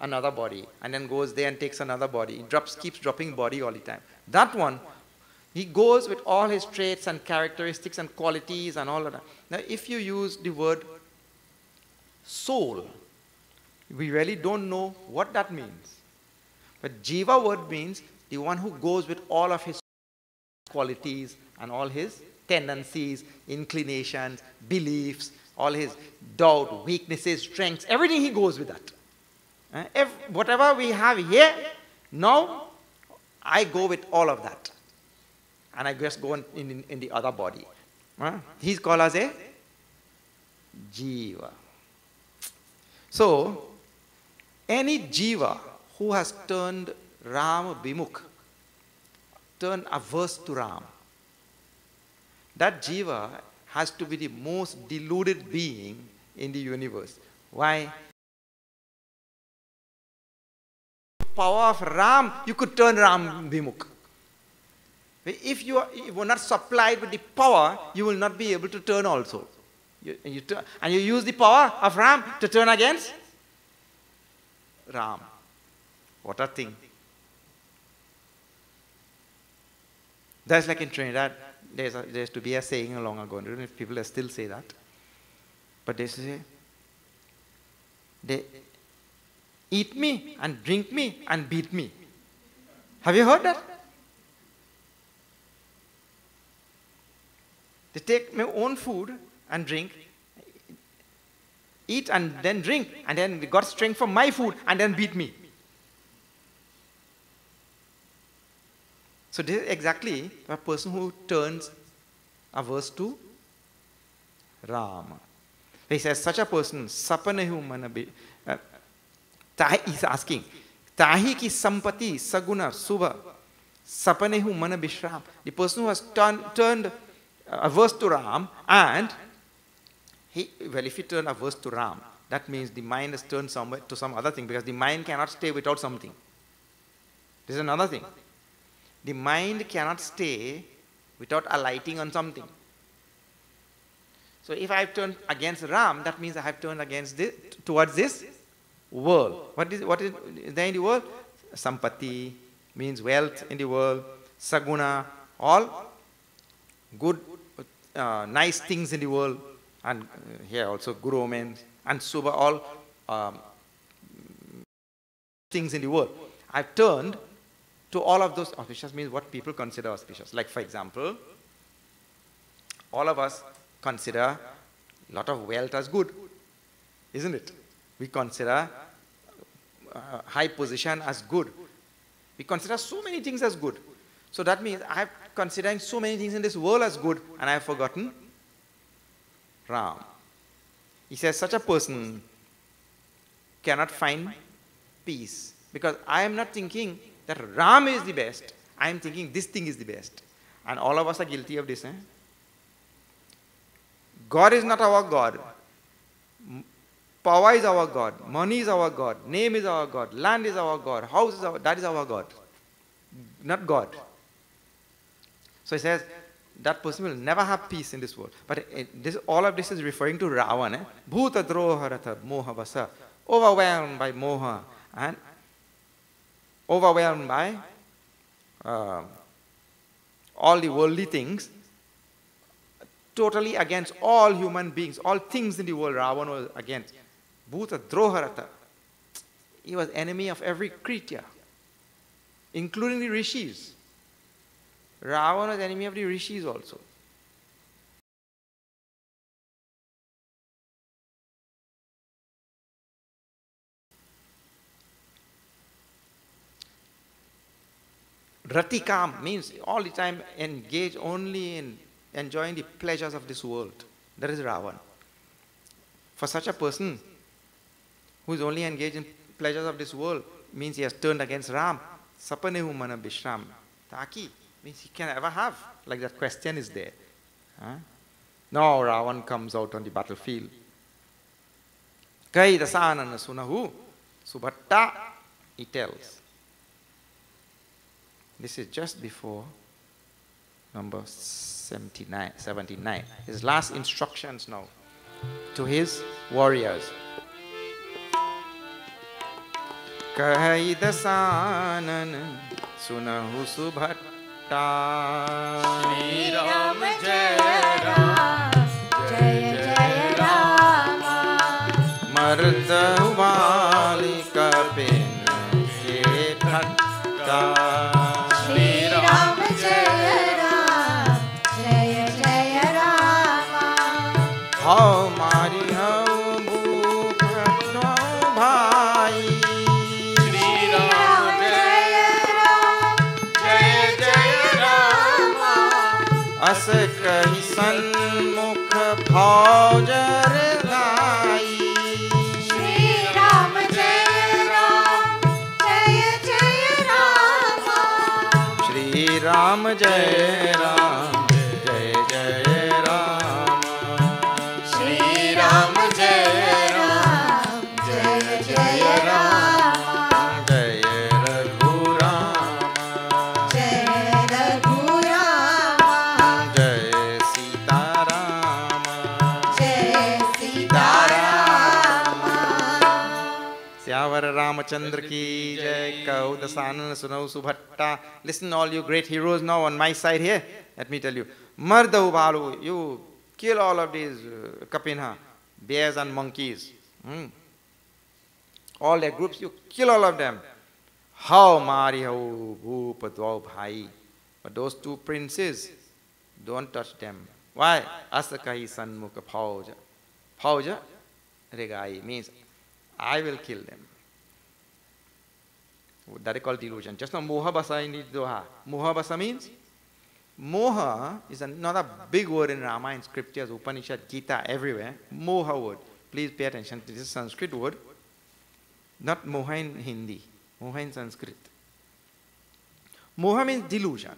another body, and then goes there and takes another body. He drops, keeps dropping body all the time. That one, he goes with all his traits and characteristics and qualities and all of that. Now, if you use the word soul, we really don't know what that means. But jiva word means the one who goes with all of his qualities and all his tendencies, inclinations, beliefs, all his doubt, weaknesses, strengths, everything he goes with that. Uh, if whatever we have here, now I go with all of that. And I just go in, in, in the other body. Uh, he's called as a jiva. So, any jiva who has turned Ram Bimukh, turn averse to Ram. That jiva has to be the most deluded being in the universe. Why? Power of Ram, you could turn Ram Bimukh. If you, are, you were not supplied with the power, you will not be able to turn also. You, you turn, and you use the power of Ram to turn against Ram. What a thing. That's like in Trinidad. There's, a, to be a saying long ago. I don't know if people still say that. But they say, they eat me and drink me and beat me. Have you heard that? They take my own food and drink, eat and then drink, and then got strength from my food and then beat me. So this is exactly a person who turns averse to Rama. He says, such a person, sapanehu manabi. Uh, he's asking, tahi ki sampati saguna subha sapanehu manabishram. The person who has turn, turned averse to Ram and he, well, if he turn averse to Ram, that means the mind has turned somewhere to some other thing because the mind cannot stay without something. This is another thing. The mind cannot stay without alighting on something. So if I have turned against Ram, that means I have turned against this, towards this world. What is, what is there in the world? Sampati means wealth in the world. Saguna, all good, uh, nice things in the world. And uh, here also Guru omens. And Subha, all um, things in the world. I've turned to all of those auspicious means what people consider auspicious. Like for example, all of us consider a lot of wealth as good, isn't it? We consider uh, high position as good. We consider so many things as good. So that means I'm considering so many things in this world as good and I have forgotten Ram. He says such a person cannot find peace because I am not thinking that Ram is the best. I am thinking this thing is the best. And all of us are guilty of this. Eh? God is not our God. Power is our God. Money is our God. Name is our God. Land is our God. House is our that is our God. Not God. So he says that person will never have peace in this world. But it, this, all of this is referring to Ravan. Eh? Bhuta droharatha moha vasa. Overwhelmed by moha and overwhelmed by uh, all the worldly things, totally against all human beings, all things in the world, Ravana was against. Bhuta Droharata. He was enemy of every creature, including the rishis. Ravana was enemy of the rishis also. Ratikam means all the time engage only in enjoying the pleasures of this world. That is Ravan. For such a person who is only engaged in pleasures of this world means he has turned against Ram. Sapanehu mana bishram. Taki means he can ever have. Like that question is there. Huh? Now Ravan comes out on the battlefield. Kai dasanana sunahu subhatta, he tells. This is just before number 79, 79. His last instructions now to his warriors. Subhatta Shri Ram Jai Ram जय राम जय जय राम। श्री राम जय राम जय जय राम जय जय जय जय Sitaram Syavara Ramachandra ki jai Kaudasanana Sunau Subhatta. Listen, all you great heroes now on my side here. Let me tell you. Mardau Balu, you kill all of these uh, Kapinha, bears and monkeys. Hmm. All their groups, you kill all of them. How Mari how Bhupadvau Bhai. But those two princes, don't touch them. Why? Asakai Sanmukha Pauja. Pauja Regai means I will kill them. That called delusion. Just now, moha basa in doha. Moha basa means? Moha is another big word in Ramayana scriptures, Upanishad, Gita, everywhere. Moha word. Please pay attention. This is Sanskrit word. Not moha in Hindi. Moha in Sanskrit. Moha means delusion.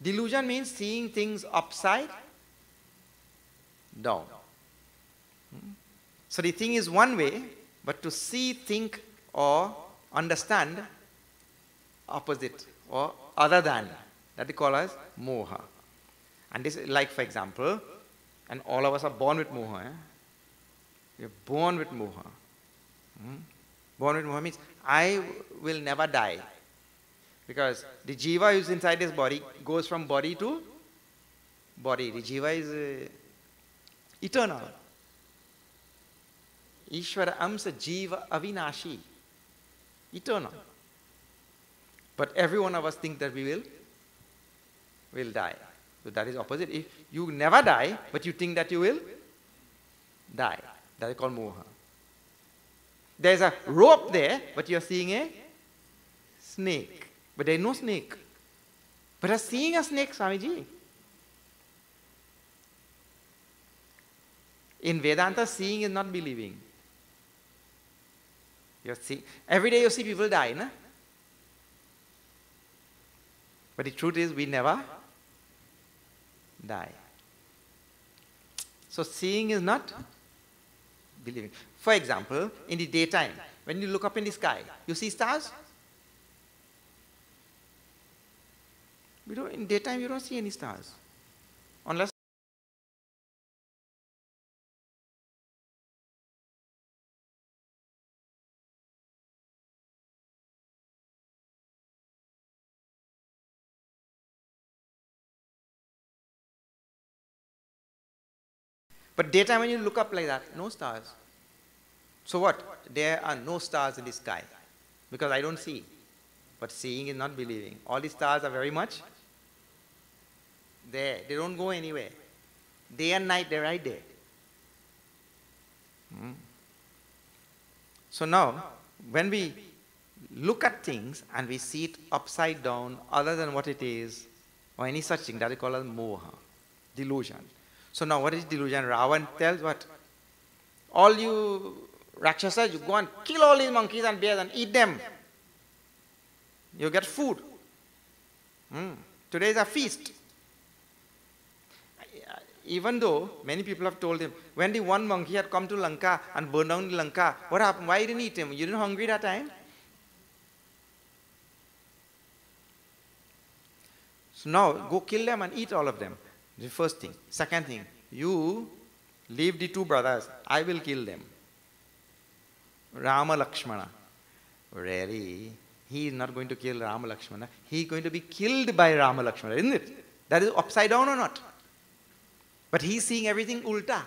Delusion means seeing things upside down. Hmm? So the thing is one way, but to see, think, or understand opposite or other than, that we call as moha. And this is like, for example, and all of us are born with moha. Eh? We are born with moha. Hmm? Born with moha means I will never die. Because the jiva who is inside this body goes from body to body. The jiva is uh, eternal. Ishvara Amsa Jiva Avinashi. Eternal. But every one of us think that we will will die. So that is opposite. If you never die, but you think that you will die. That is called moha. There's a rope there, but you're seeing a snake. But there is no snake. But you're seeing a snake, Swamiji. In Vedanta, seeing is not believing. You see, every day you see people die, na? But the truth is, we never die. So seeing is not believing. For example, in the daytime, when you look up in the sky, you see stars. We don't, in daytime, you don't see any stars, unless. But daytime when you look up like that, no stars. So what? There are no stars in the sky because I don't see. But seeing is not believing. All the stars are very much there. They don't go anywhere. Day and night, they're right there. Hmm. So now, when we look at things and we see it upside down, other than what it is, or any such thing, that is called as moha, delusion. So now, what is delusion? Ravan tells what? All you Rakshasas, you go and kill all these monkeys and bears and eat them. You get food. Hmm. Today is a feast. Even though many people have told him, when the one monkey had come to Lanka and burned down Lanka, what happened? Why didn't you eat him? You didn't hungry that time? So now go kill them and eat all of them. The first thing. Second thing, you leave the two brothers. I will kill them. Rama Lakshmana. Really? He is not going to kill Rama Lakshmana. He is going to be killed by Rama Lakshmana, isn't it? That is upside down or not? But he is seeing everything ulta.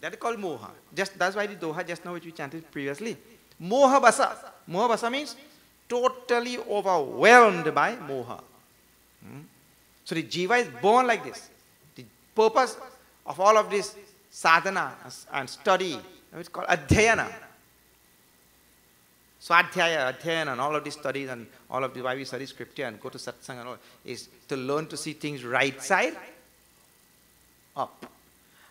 That is called moha. Just that's why the doha just now which we chanted previously. Moha basa. Moha basa means totally overwhelmed by moha. Hmm? So the jiva is born like this. The purpose of all of this sadhana and study, it's called adhyayana. Swadhyaya, adhyayana, and all of these studies and all of the why we study scripture and go to satsang and all is to learn to see things right side up.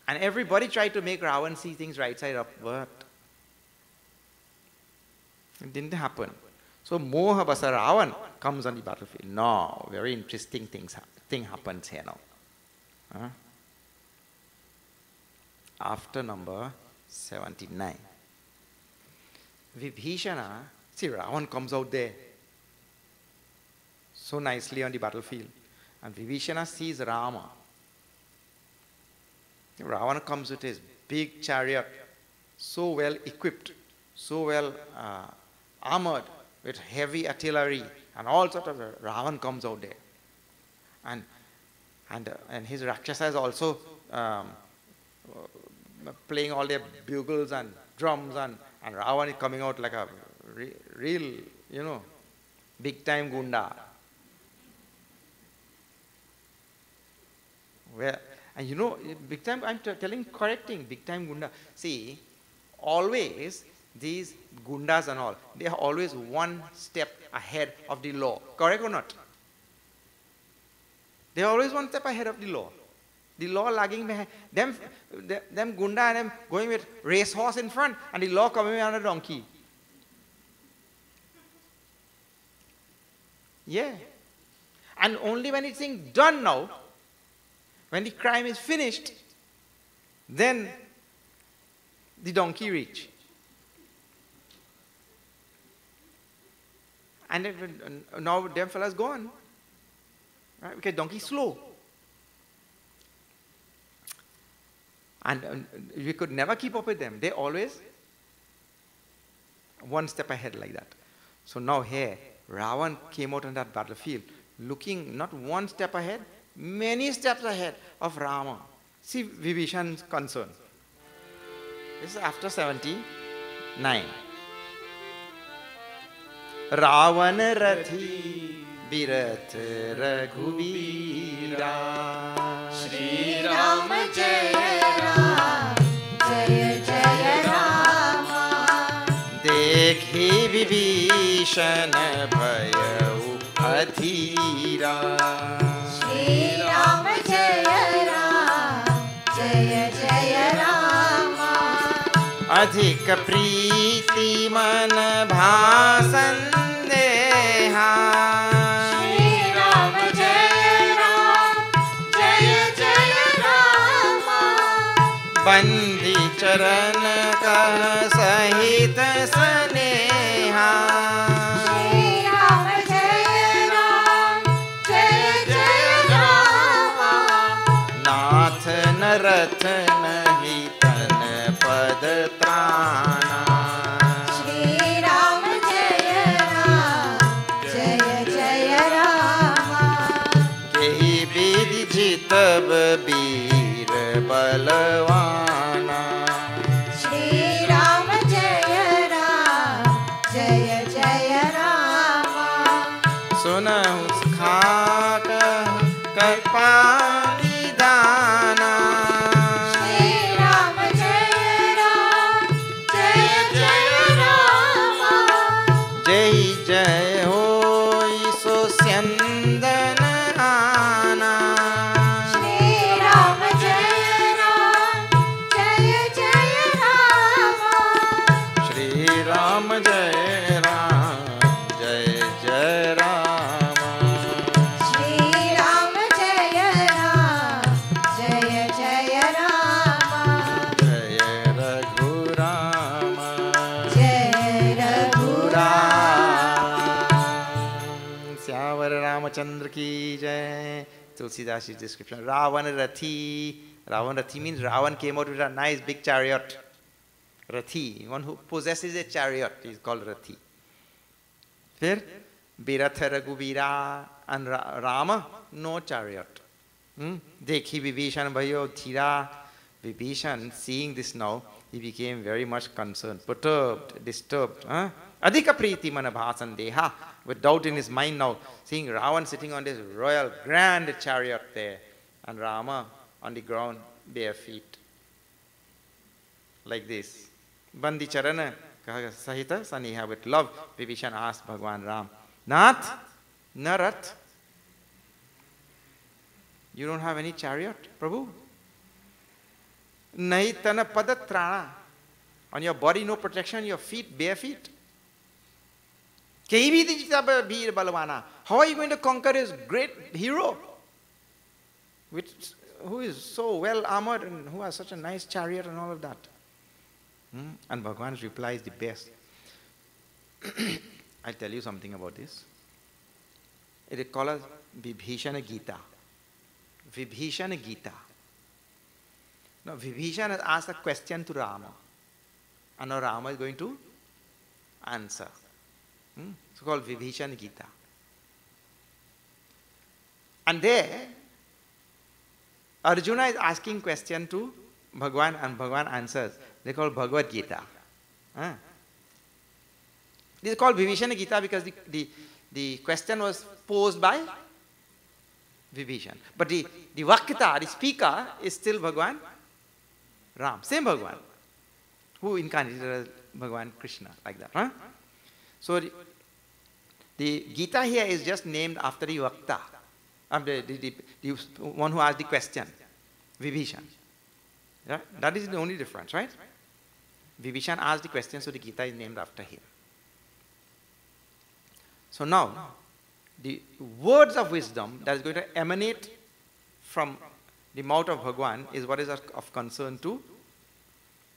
And everybody tried to make Ravan see things right side up, but it didn't happen. So Mohabasa Ravan comes on the battlefield. Now, very interesting things hap- thing happens here now. Huh? After number 79. Vibhishana, see Ravan comes out there so nicely on the battlefield. And Vibhishana sees Rama. Ravana comes with his big chariot, so well equipped, so well uh, armored with heavy artillery and all sort of Ravan comes out there. And, and, uh, and his Rakshasas also um, playing all their bugles and drums and, and Ravan is coming out like a re- real, you know, big time gunda. Where, and you know, big time, I'm telling, correcting, big time gunda. See, always these gundas and all, they are always one step ahead of the law. Correct or not? They are always one step ahead of the law. The law lagging behind. Them, them, gunda and them going with racehorse in front and the law coming on a donkey. Yeah. And only when it's being done now, when the crime is finished, then the donkey reach. And now them fellas gone. Right? Okay, donkey's slow. And uh, we could never keep up with them. They always one step ahead like that. So now here, Ravan came out on that battlefield, looking not one step ahead, many steps ahead of Rama. See Vibhishan's concern. This is after 79. Ravan Rathi बिरथ रघुवीरा श्री राम जय राम जय जय राम देखी विभीषण भय अधीरा श्री राम जय राम जय जय राम अधिक प्रीति मन भासन देहा बंदी चरण का सहित स्नेहा। Is description ravan rathi ravan rathi means ravan came out with a nice big chariot rathi one who possesses a chariot is called rathi फिर बिरथ रघुवीरा and Rama no chariot Hmm? देखी विभीषण भयो धीरा Vibhishan, seeing this now, he became very much concerned, perturbed, disturbed. Adhika priti mana bhasandeha, with doubt in his mind now, seeing Ravan sitting on this royal grand chariot there, and Rama on the ground, bare feet. Like this. Bandi charana sahita saniha with love, Vibhishan asked Bhagwan Ram, Nath, Narat, you don't have any chariot, Prabhu? Nahi tana padatrana. On your body, no protection, your feet, bare feet. How are you going to conquer his great hero? Who is so well armored and who has such a nice chariot and all of that. Hmm? And Bhagwan's reply is the best. I'll tell you something about this. It is called Vibhishana Gita. Vibhishana Gita. Now, Vibhishan has asked a question to Rama. And now Rama is going to answer. Hmm? It's called Vibhishana Gita. And there, Arjuna is asking question to Bhagwan and Bhagwan answers. They call Bhagavad Gita. Huh? This is called Vibhishana Gita because the, the, the question was posed by Vibhishan. But the, the Vakta, the speaker, is still Bhagwan Ram. Same Bhagwan. Who incarnated Bhagwan Krishna, like that. Huh? So the, Gita here is just named after the Vakta. Um, the, the, the, the one who asked the question, Vibhishan. That is the only difference, right? Vibhishan asked the question, so the Gita is named after him. So now, the words of wisdom that is going to emanate from the mouth of Bhagwan is what is of concern to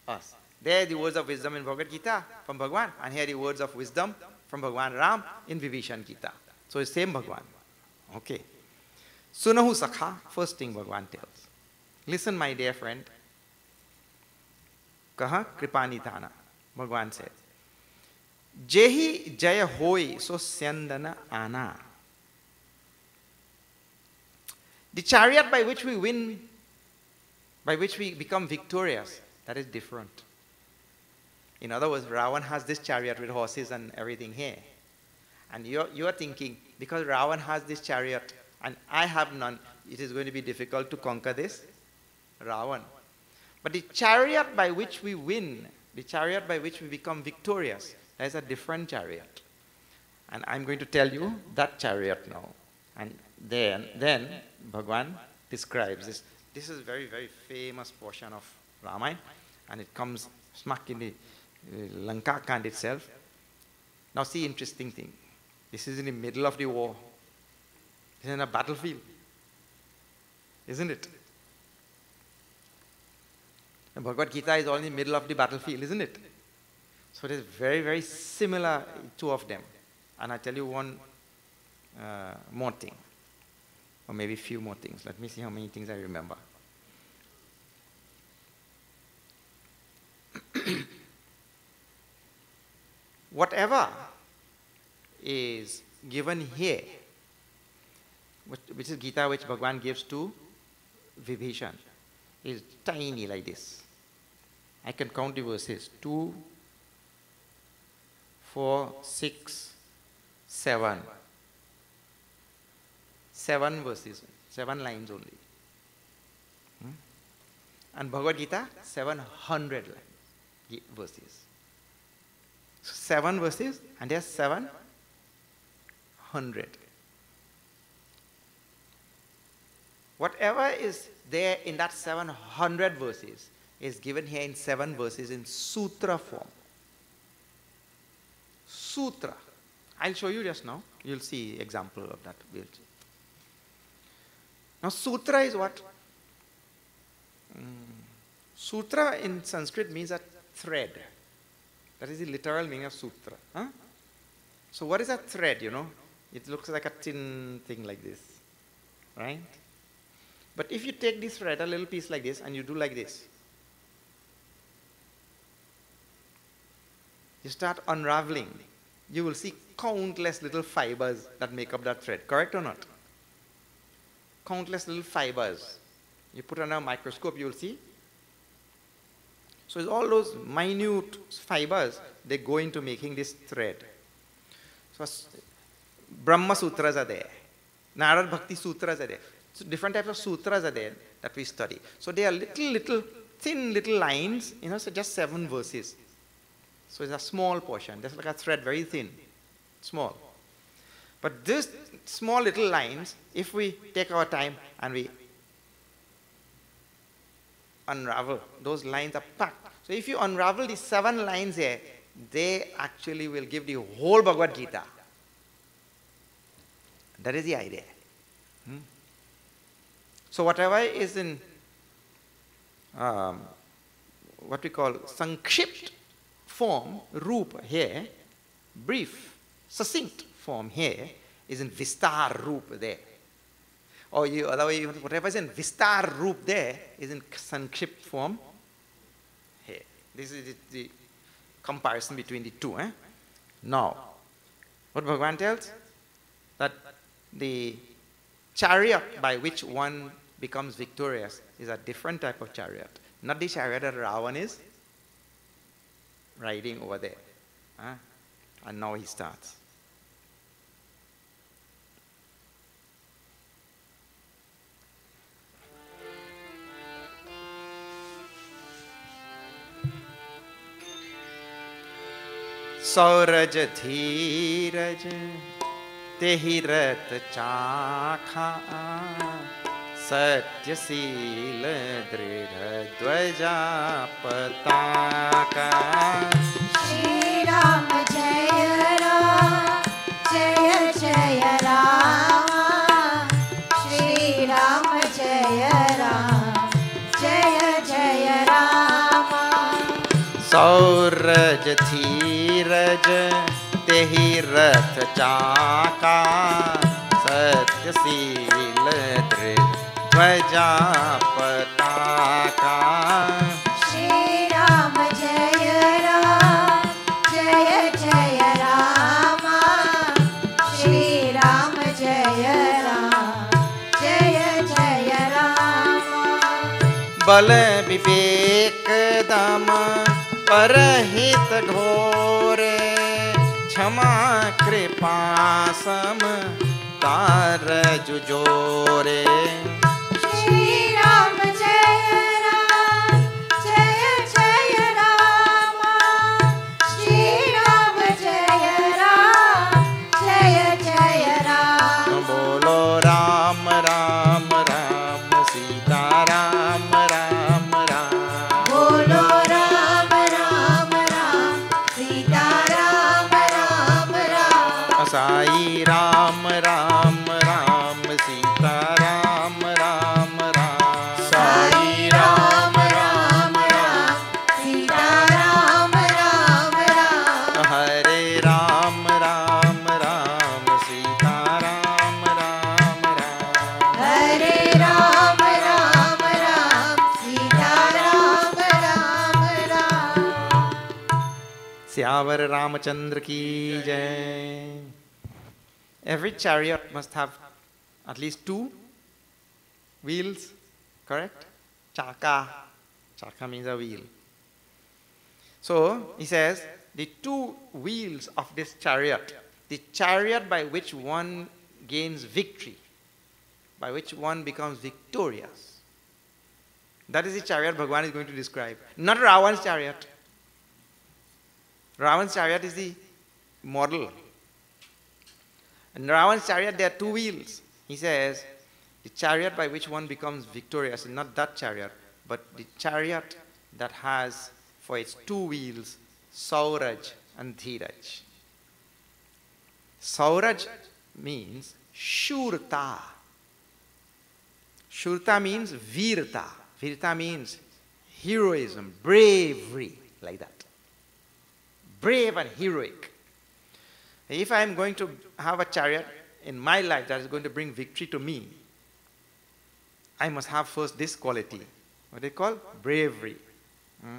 us. There the words of wisdom in Bhagavad Gita from Bhagwan, and here the words of wisdom from Bhagwan Ram in Vibhishan Gita. So it's same Bhagwan. Okay. Sunahu Sakha, first thing Bhagwan tells. Listen, my dear friend. Kaha Kripanitana, Bhagwan said. Jehi Jaya Hoi so Syandana Ana. The chariot by which we win, by which we become victorious, that is different. In other words, Ravan has this chariot with horses and everything here. And you're, you're thinking, because Ravan has this chariot and I have none, it is going to be difficult to conquer this Ravan. But the chariot by which we win, the chariot by which we become victorious, that is a different chariot. And I'm going to tell you that chariot now. And then, then Bhagwan describes this. This is a very, very famous portion of Ramayana, and it comes smack in the Lanka Kand itself. Now see interesting thing. This is in the middle of the war. Is in a battlefield. Isn't it? Bhagavad Gita is all in the middle of the battlefield, isn't it? So it is very, very similar, two of them. And I tell you one uh, more thing, or maybe a few more things. Let me see how many things I remember. Whatever is given here, which, which is Gita, which Bhagwan gives to Vibhishan, is tiny like this. I can count the verses. Two, four, six, seven. Seven verses, seven lines only. Hmm? And Bhagavad Gita, 700 lines, verses. So seven verses, and there's 700. Whatever is there in that 700 verses is given here in seven verses in sutra form. Sutra. I'll show you just now. You'll see example of that. Now sutra is what? Mm. Sutra in Sanskrit means a thread. That is the literal meaning of sutra. Huh? So what is a thread, you know? It looks like a thin thing like this. Right? But if you take this thread, a little piece like this, and you do like this, you start unraveling, you will see countless little fibers that make up that thread. Correct or not? Countless little fibers. You put under a microscope, you will see. So it's all those minute fibers, they go into making this thread. So Brahma Sutras are there. Narad Bhakti Sutras are there. So different types of sutras are there that we study. So they are little, little, thin little lines, you know, so just seven verses. So it's a small portion, just like a thread, very thin, small. But this small little lines, if we take our time and we unravel, those lines are packed. So if you unravel the seven lines here, they actually will give the whole Bhagavad Gita. That is the idea. Hmm? So whatever is in um, what we call sankshipt form, roop here, brief, succinct form here, is in vistar roop there. Or you, other way, whatever is in vistar roop there is in sankshipt form here. This is the, the comparison between the two. Eh? Now, what Bhagavan tells? That the chariot by which one becomes victorious is a different type of chariot. Not the chariot that Ravan is riding over there. Huh? And now he starts. सौरज धीरज तेहि रत चाखा। सत्यशील दृढ़ ध्वजा पताका श्रीराम जय राम जय जय राम श्रीराम जय राम जय जय राम सौरज धीरज तेहि रथ चाका। सत्यशील दृढ़ ध्वजा पताका श्रीराम जय राम जय जय राम। श्रीराम जय राम जय जय राम। बल विवेक दम परहित घोरे क्षमा कृपा सम तार जुजोरे Ramachandra ki jai. Every chariot must have at least two wheels, correct? Chaka. Chaka means a wheel. So he says, the two wheels of this chariot, the chariot by which one gains victory, by which one becomes victorious. That is the chariot Bhagwan is going to describe, not Ravan's chariot. Ravan's chariot is the model. In Ravan's chariot, there are two wheels. He says, the chariot by which one becomes victorious is not that chariot, but the chariot that has for its two wheels Sauraj and Dhiraj. Sauraj means Shurta. Shurta means Virta. Virta means heroism, bravery, like that. Brave and heroic. If I am going to have a chariot in my life that is going to bring victory to me, I must have first this quality. What they call? Bravery. Hmm?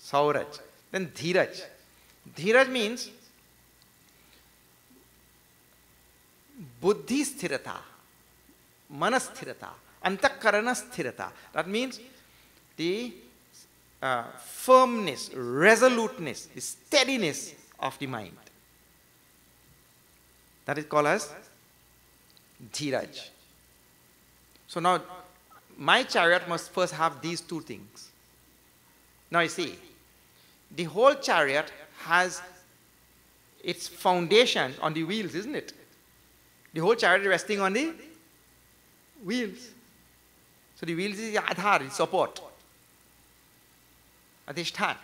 Sauraj. Then Dhiraj. Dhiraj means buddhi sthirata, manasthirata, antakarana sthirata. That means the uh, firmness, resoluteness, the steadiness of the mind. That is called as dhiraj. So now, my chariot must first have these two things. Now you see, the whole chariot has its foundation on the wheels, isn't it? The whole chariot is resting on the wheels. So the wheels is the adhar, its support. Adhishtan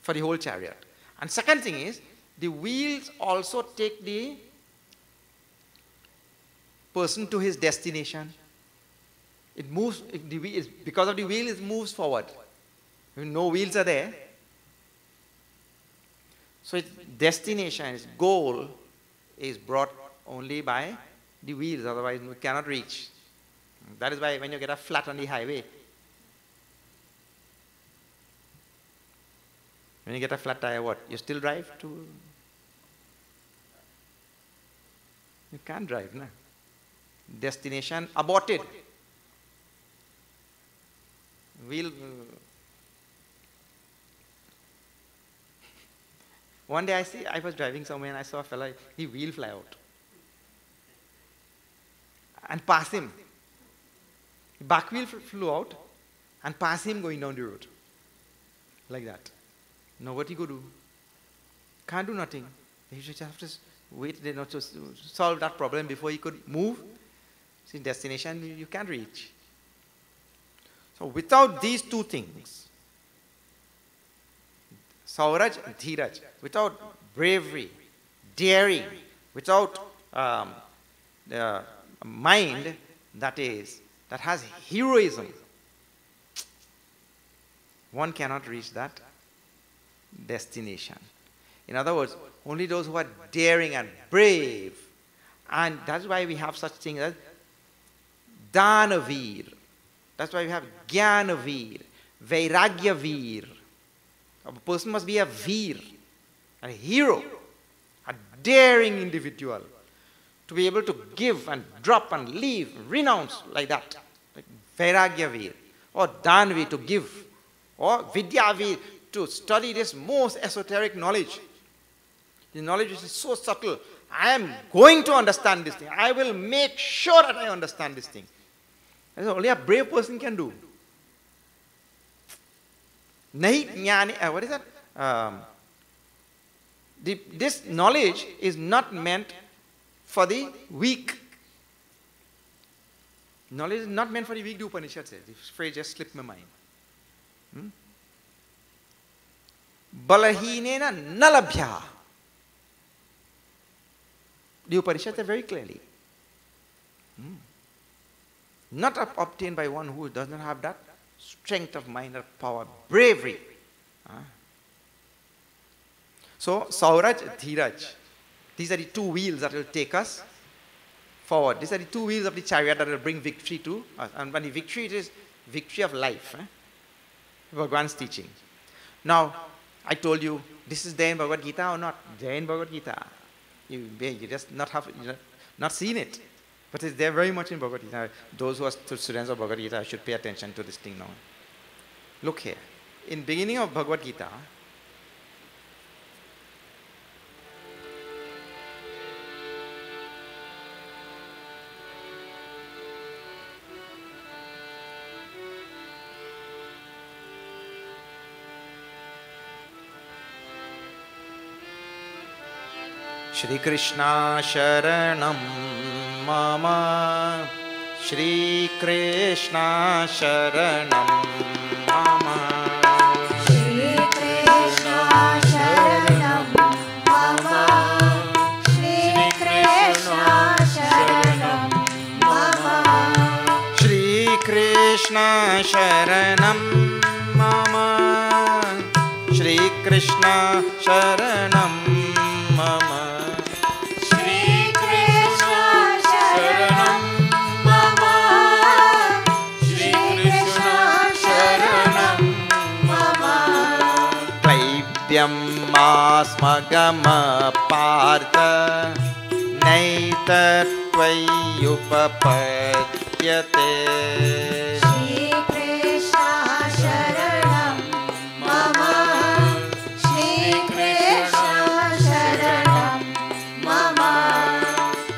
for the whole chariot. And second thing is, the wheels also take the person to his destination. It moves, because of the wheel, it moves forward. No wheels are there. So its destination, its goal is brought only by the wheels, otherwise we cannot reach. That is why when you get a flat on the highway, when you get a flat tire, what? You still drive to. You can't drive, no? Destination aborted. Wheel. Uh, one day I see I was driving somewhere and I saw a fella, he wheel fly out. And pass him. Back wheel flew out and pass him going down the road. Like that. Now what he go do? Can't do nothing. Should just have to wait there not to solve that problem before he could move. See, destination you- you can't reach. So without these two things, Sauraj, Dhiraj, without bravery, daring, without um, the mind that is, that has heroism, one cannot reach that destination. In other words, only those who are daring and brave, and that's why we have such things as Danavir. That's why we have Jnanavir, Vairagyavir. A person must be a veer, a hero, a daring individual to be able to give and drop and leave, renounce like that. Like Vairagyavir, or Danvi to give, or Vidyavir to study this most esoteric knowledge. The knowledge is so subtle. I am going to understand this thing. I will make sure that I understand this thing. That's only a brave person can do. Nahi uh, what is that? Um, the, this knowledge is not meant for the weak. Knowledge is not meant for the weak, the Upanishad says. This phrase just slipped my mind. Hmm? Balahinena nalabhya. The Upanishad says very clearly. Hmm. Not obtained by one who does not have that strength of mind or power, bravery. Ah. So, Sauraj, Dhiraj. These are the two wheels that will take us forward. These are the two wheels of the chariot that will bring victory to us. And when the victory it is victory of life. Eh? Bhagwan's teaching. Now, I told you, this is there in Bhagavad Gita or not? There in Bhagavad Gita. You, you just not have know, not seen it. But it's there very much in Bhagavad Gita. Those who are students of Bhagavad Gita should pay attention to this thing now. Look here. In beginning of Bhagavad Gita, श्रीकृष्णाशरणं मम। श्रीकृष्णाशरणं मम। श्रीकृष्ण श्रीकृष्ण श्रीकृष्णशरणं मम। श्रीकृष्णशरणं स्मगमपार्थ नैतत्त्वय्युपपद्यते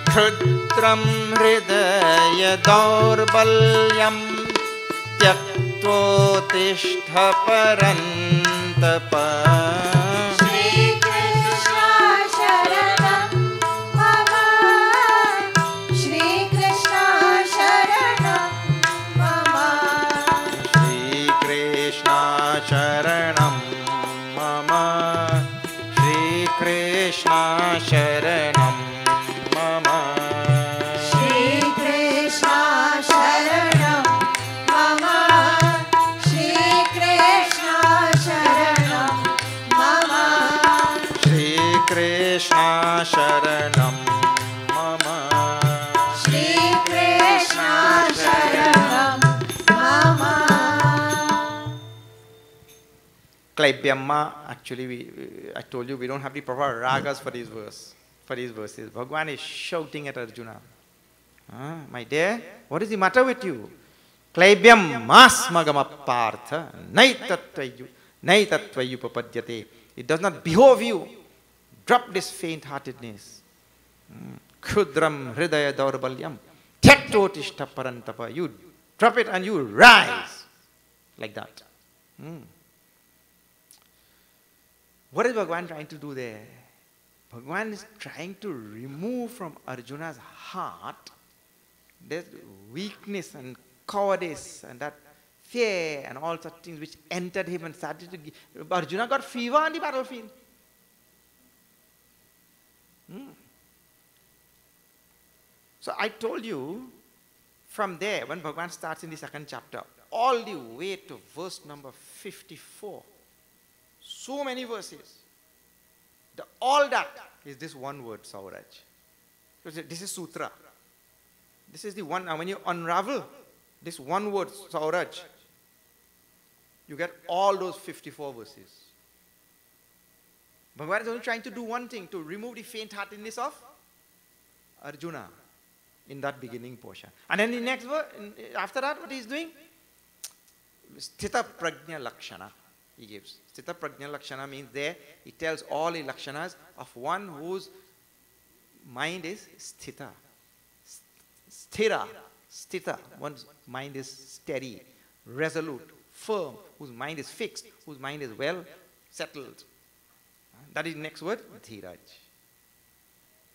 क्षुत्रं हृदय दौर्बल्यं त्यक्तो परन्तप Klaibyamma, actually, we, I told you we don't have the proper ragas for these verse, for these verses. Bhagwan is shouting at Arjuna. "Ah, my dear, what is the matter with you? Klaibyam mas magamapartha naitatvayu naitatvayu It does not behove you. Drop this faint-heartedness. Kudram hridaya daurbalyam. Parantapa. You drop it and you rise. Like that. Hmm. What is Bhagwan trying to do there? Bhagwan is trying to remove from Arjuna's heart that weakness and cowardice and that fear and all such things which entered him and started to give. Arjuna got fever on the battlefield. Hmm. So I told you from there, when Bhagwan starts in the second chapter, all the way to verse number 54, so many verses. The, all that is this one word, Sauraj. This is sutra. This is the one, now when you unravel this one word, Sauraj, you get all those 54 verses. Bhagavan is only trying to do one thing, to remove the faint-heartedness of Arjuna in that beginning portion. And then the next verse, after that, what he's doing? Sthita prajna lakshana he gives. Sthita prajna lakshana means there he tells all the lakshanas of one whose mind is sthita. Sthira, sthita, one's mind is steady, resolute, firm, whose mind is fixed, whose mind is well settled. That is next word, dhiraj.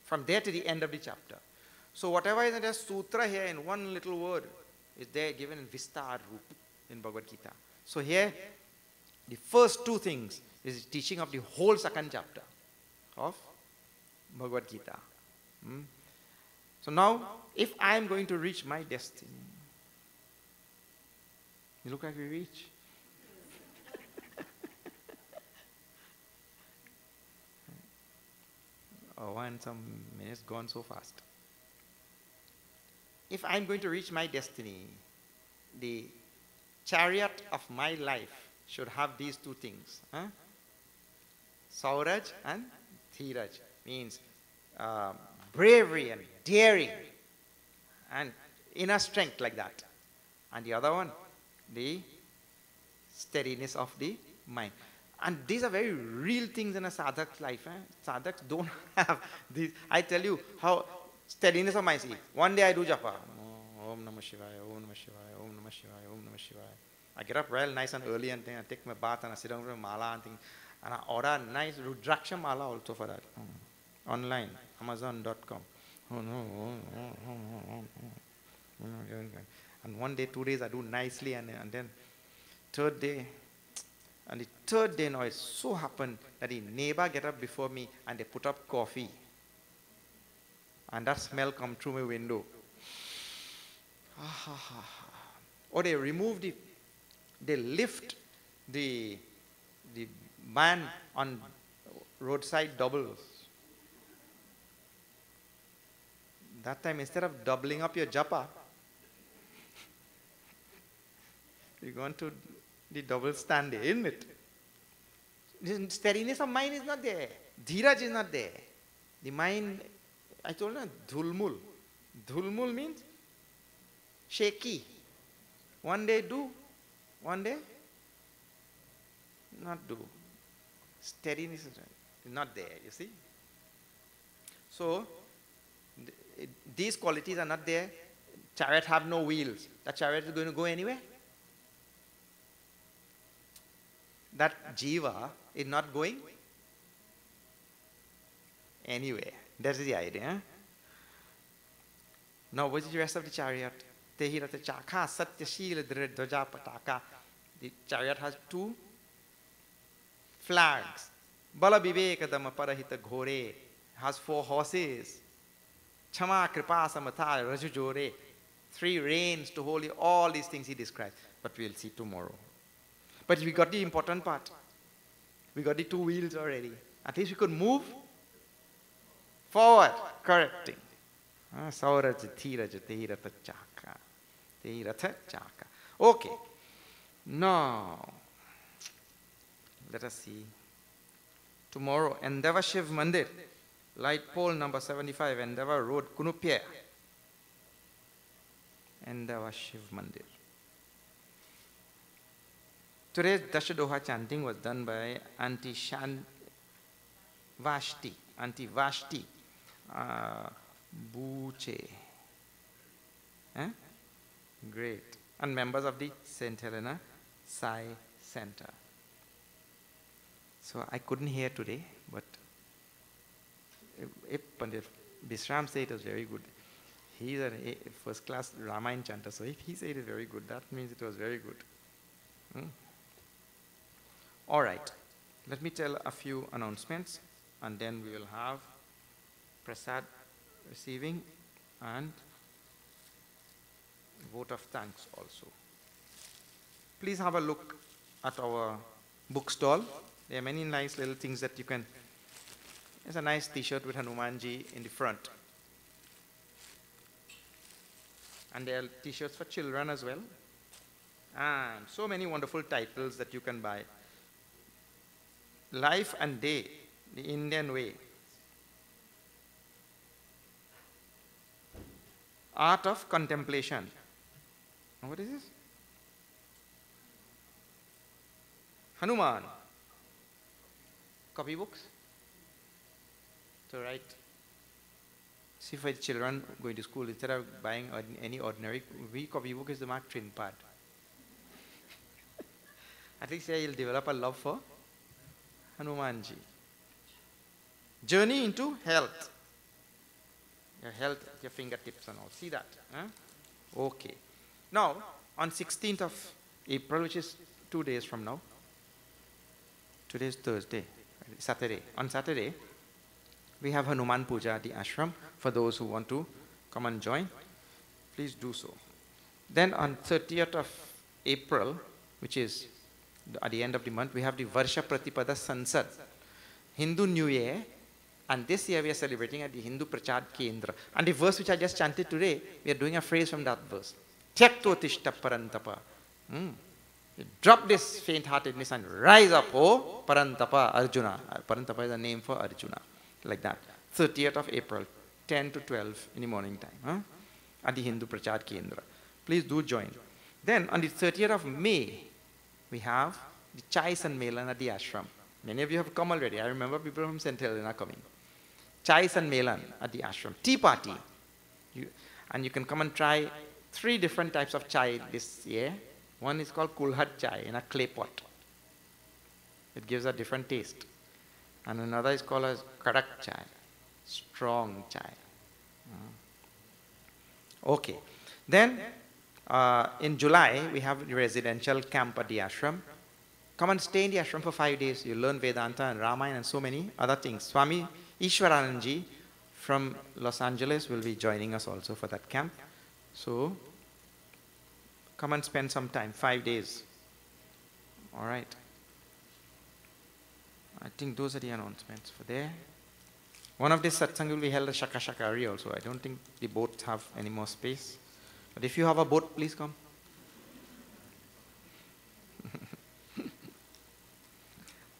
From there to the end of the chapter. So whatever is in the sutra here in one little word is there given in Vistar Roop in Bhagavad Gita. So here, the first two things is teaching of the whole second chapter of Bhagavad Gita. Hmm? So now, if I am going to reach my destiny, you look like we reach. oh, and some minutes gone so fast. If I'm going to reach my destiny, the chariot of my life should have these two things. Huh? Sauraj and Dhiraj means uh, bravery and daring and inner strength like that. And the other one, the steadiness of the mind. And these are very real things in a sadhak's life. Eh? Sadhaks don't have these. I tell you how steadiness of mind. See, one day I do japa. Om Namah Shivaya, Om Namah Shivaya, Om Namah Shivaya, Om Namah Shivaya. I get up real nice and early and then I take my bath and I sit down with my mala and things. And I order a nice Rudraksha mala also for that. Mm. Online, Amazon.com. Oh, no. And one day, two days I do nicely and, and then third day, and the third day now it so happened that the neighbor get up before me and they put up coffee. And that smell come through my window. or they remove the, they lift the, the man on roadside doubles. That time, instead of doubling up your japa, you're going to the double stand, isn't it? The steadiness of mind is not there. Dhiraj is not there. The mind, I told you, dhulmul. Dhulmul means shaky. One day do, one day not do. Steadiness is not there, you see. So, th these qualities are not there. Chariot have no wheels. That chariot is going to go anywhere. That jiva is not going anywhere. That's the idea. Now, what is the rest of the chariot? Tehirata chaka satya shila dvaja pataka. The chariot has two flags. Bala vivekadama parahita ghore has four horses. Chama kripa samatha rajujore. Three reins to hold all these things he describes. But we'll see tomorrow. But we got the important part. We got the two wheels already. At least we could move Forward, correcting. Ah, Sauraj, Dhiraj, Tehirata Chaka. Tehirata Chaka. Okay. Now, let us see. Tomorrow, Endeavour Shiv Mandir, light pole number 75, Endeavour Road, Kunupia. Endeavour Shiv Mandir. Today's Dashadoha chanting was done by Auntie Shan Vashti, Auntie Vashti uh, Buche. Eh? Great. And members of the St. Helena Sai Center. So I couldn't hear today, but if Pandit Bisram said it was very good. He's a first class Ramayana chanter, so if he said it very good, that means it was very good. Hmm? All right, let me tell a few announcements and then we will have prasad receiving and vote of thanks also. Please have a look at our bookstall. There are many nice little things that you can. There's a nice t-shirt with Hanumanji in the front. And there are t-shirts for children as well. And so many wonderful titles that you can buy. Life and Day, the Indian way. Art of Contemplation. What is this? Hanuman. Copybooks? To write. See for the children going to school, instead of buying any ordinary we copybook is the Mark part. At least here you'll develop a love for Hanumanji. Journey into health. Your health, your fingertips and all. See that? Huh? Okay. Now, on 16th of April, which is two days from now, today is Thursday, Saturday. On Saturday, we have Hanuman Puja at the ashram for those who want to come and join. Please do so. Then on 30th of April, which is at the end of the month, we have the Varsha Pratipada Sansad, Hindu New Year, and this year we are celebrating at the Hindu Prachad Kendra. And the verse which I just chanted today, we are doing a phrase from that verse. Tyaktotishta parantapa. Mm. Drop this faint-heartedness and rise up, oh Parantapa Arjuna. Parantapa is a name for Arjuna. Like that. 30th of April, 10 to 12 in the morning time. Huh? At the Hindu Prachad Kendra. Please do join. Then on the 30th of May, we have the Chai Sanmelan at the ashram. Many of you have come already. I remember people from St. Helena coming. Chai Sanmelan at the ashram. Tea party. You, and you can come and try three different types of chai this year. One is called Kulhat chai in a clay pot. It gives a different taste. And another is called as chai, strong chai. Okay. Then uh, in July, we have residential camp at the ashram. Come and stay in the ashram for five days. You learn Vedanta and Ramayana and so many other things. Swami Ishwarananji from Los Angeles will be joining us also for that camp. So come and spend some time, five days. All right. I think those are the announcements for there. One of these satsang will be held at Shaka Shakari also. I don't think the boats have any more space. But if you have a boat, please come.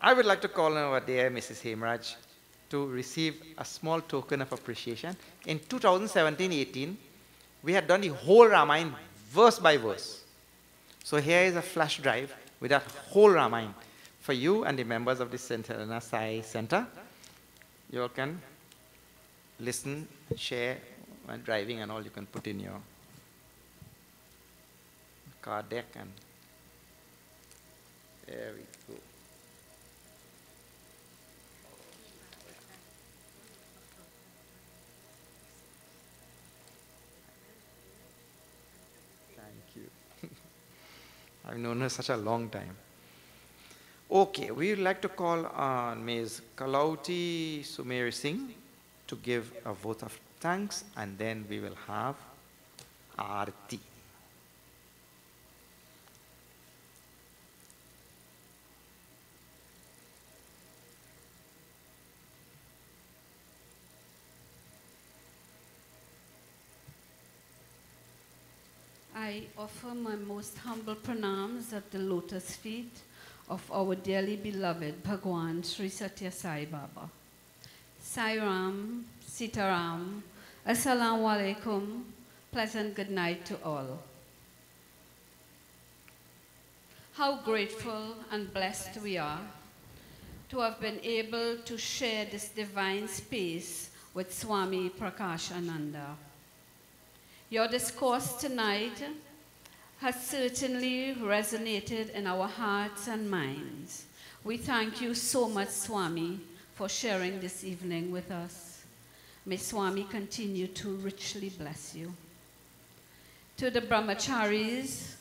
I would like to call our dear Mrs. Hemraj to receive a small token of appreciation. In 2017-18, we had done the whole Ramayana verse by verse. So here is a flash drive with that whole Ramayana for you and the members of the. Helena Sai Center. You all can listen, share, and driving and all you can put in your car deck and there we go. I've known her such a long time. Okay, we would like to call uh, on Ms. Kalauti Sumeri Singh to give a vote of thanks and then we will have Aarti. I offer my most humble pranams at the lotus feet of our dearly beloved Bhagwan Sri Satya Sai Baba. Sai Ram, Sitaram, Assalamu alaikum, pleasant good night to all. How grateful and blessed we are to have been able to share this divine space with Swami Prakashananda. Your discourse tonight has certainly resonated in our hearts and minds. We thank you so much, Swami, for sharing this evening with us. May Swami continue to richly bless you. To the brahmacharis,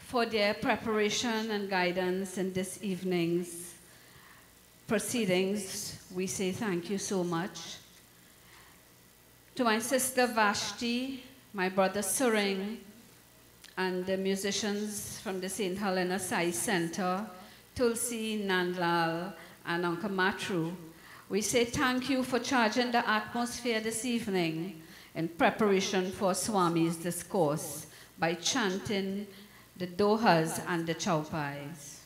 for their preparation and guidance in this evening's proceedings, we say thank you so much. To my sister Vashti, my brother Suring, and the musicians from the St. Helena Sai Center, Tulsi, Nandlal, and Uncle Matru, we say thank you for charging the atmosphere this evening in preparation for Swami's discourse by chanting the dohas and the chaupais.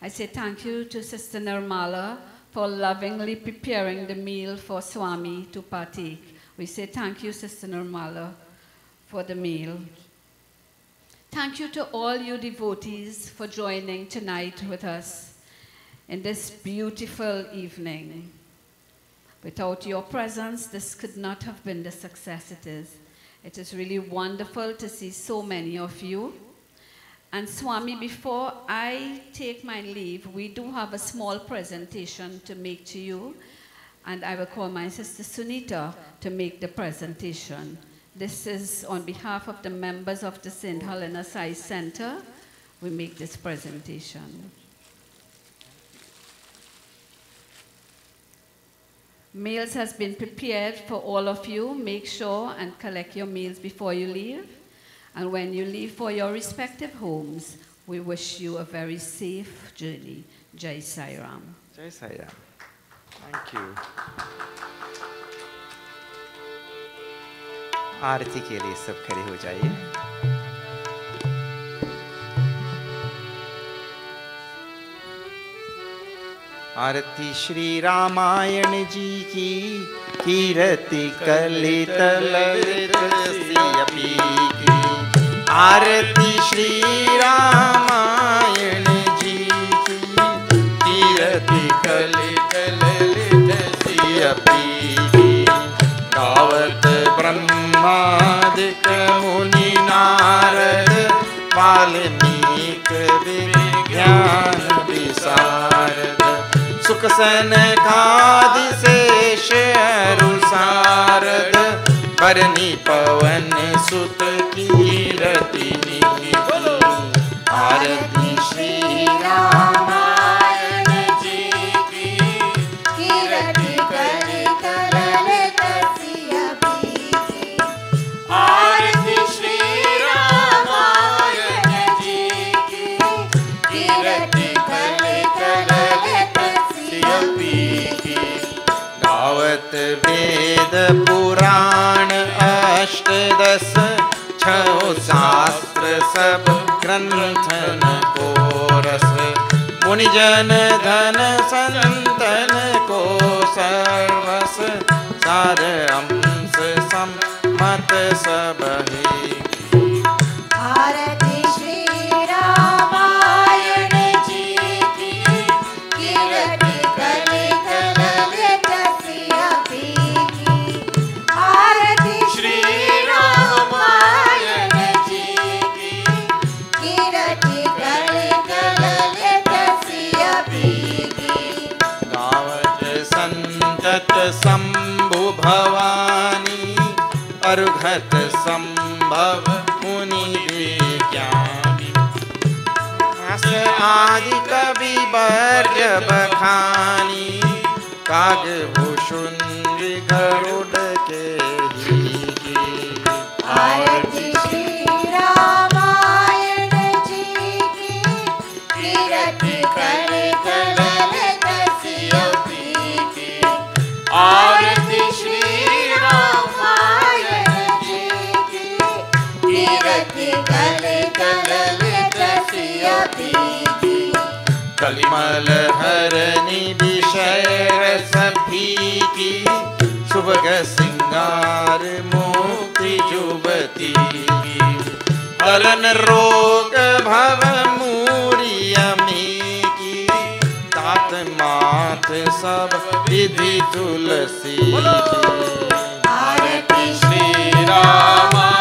I say thank you to Sister Nirmala for lovingly preparing the meal for Swami to partake. We say thank you, Sister Nirmala, for the meal. Thank you to all you devotees for joining tonight with us in this beautiful evening. Without your presence, this could not have been the success it is. It is really wonderful to see so many of you. And Swami, before I take my leave, we do have a small presentation to make to you. And I will call my sister Sunita to make the presentation. This is on behalf of the members of the St. Helena Sai Center. We make this presentation. Meals has been prepared for all of you. Make sure and collect your meals before you leave. And when you leave for your respective homes, we wish you a very safe journey. Jai Sai Ram. Jai Sai Ram. Thank you. आरती के लिए सब खड़े हो जाइए। आरती श्री रामायण जी की, कीरति कलित आरती श्री रामायण जी की, कीरति कलित ब्रह्मादिक मुनि नारद, वाल्मीक विज्ञान विशारद सुख सन खादि शेष अरुसारद करनी पवन सुत कीरति निधि आरती श्री रामायण ग्रंथन को रस मुनिजन धन संतन को सर्वस सार अंश मत सब आरती अर्घत संभव मुनि आदि कवि वर्ज बखानी। काग भूषुंड गरुड़ के कलिमल हरनि विषय रस फीकी सुबह सिंगार मुक्ति जुबती। हरन रोग भव मूरियमी की तात मात सब विधि तुलसी की। आरती श्री रामायण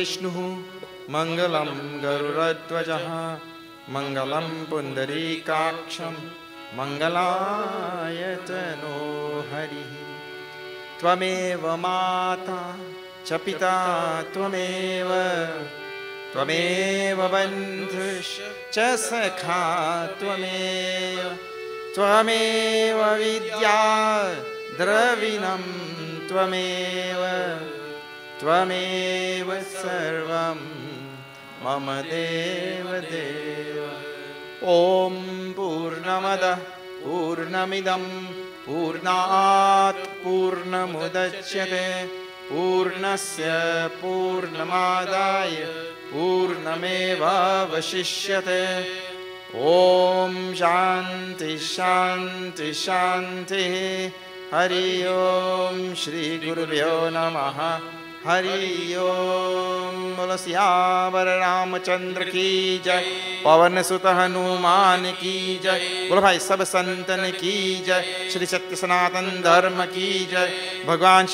विष्णुः। मङ्गलं गरुडध्वजः। मङ्गलं पुण्डरीकाक्षं मङ्गलायतनो हरिः। त्वमेव माता च पिता त्वमेव। त्वमेव बन्धुश्च सखा त्वमेव। त्वमेव विद्या द्रविणं त्वमेव। त्वमेव सर्वं मम देव देव। ॐ पूर्णमदः पूर्णमिदं पूर्णात् पूर्णमुदच्यते। पूर्णस्य पूर्णमादाय पूर्णमेवावशिष्यते। ॐ शान्ति शान्ति शान्तिः। हरि ओम श्री गुरुभ्यो नमः हरि ओम रामचंद्र की जय, पवन सुत हनुमान की जय, बोलो भाई सब संतन की जय, श्री सत्य सनातन धर्म की जय, भगवान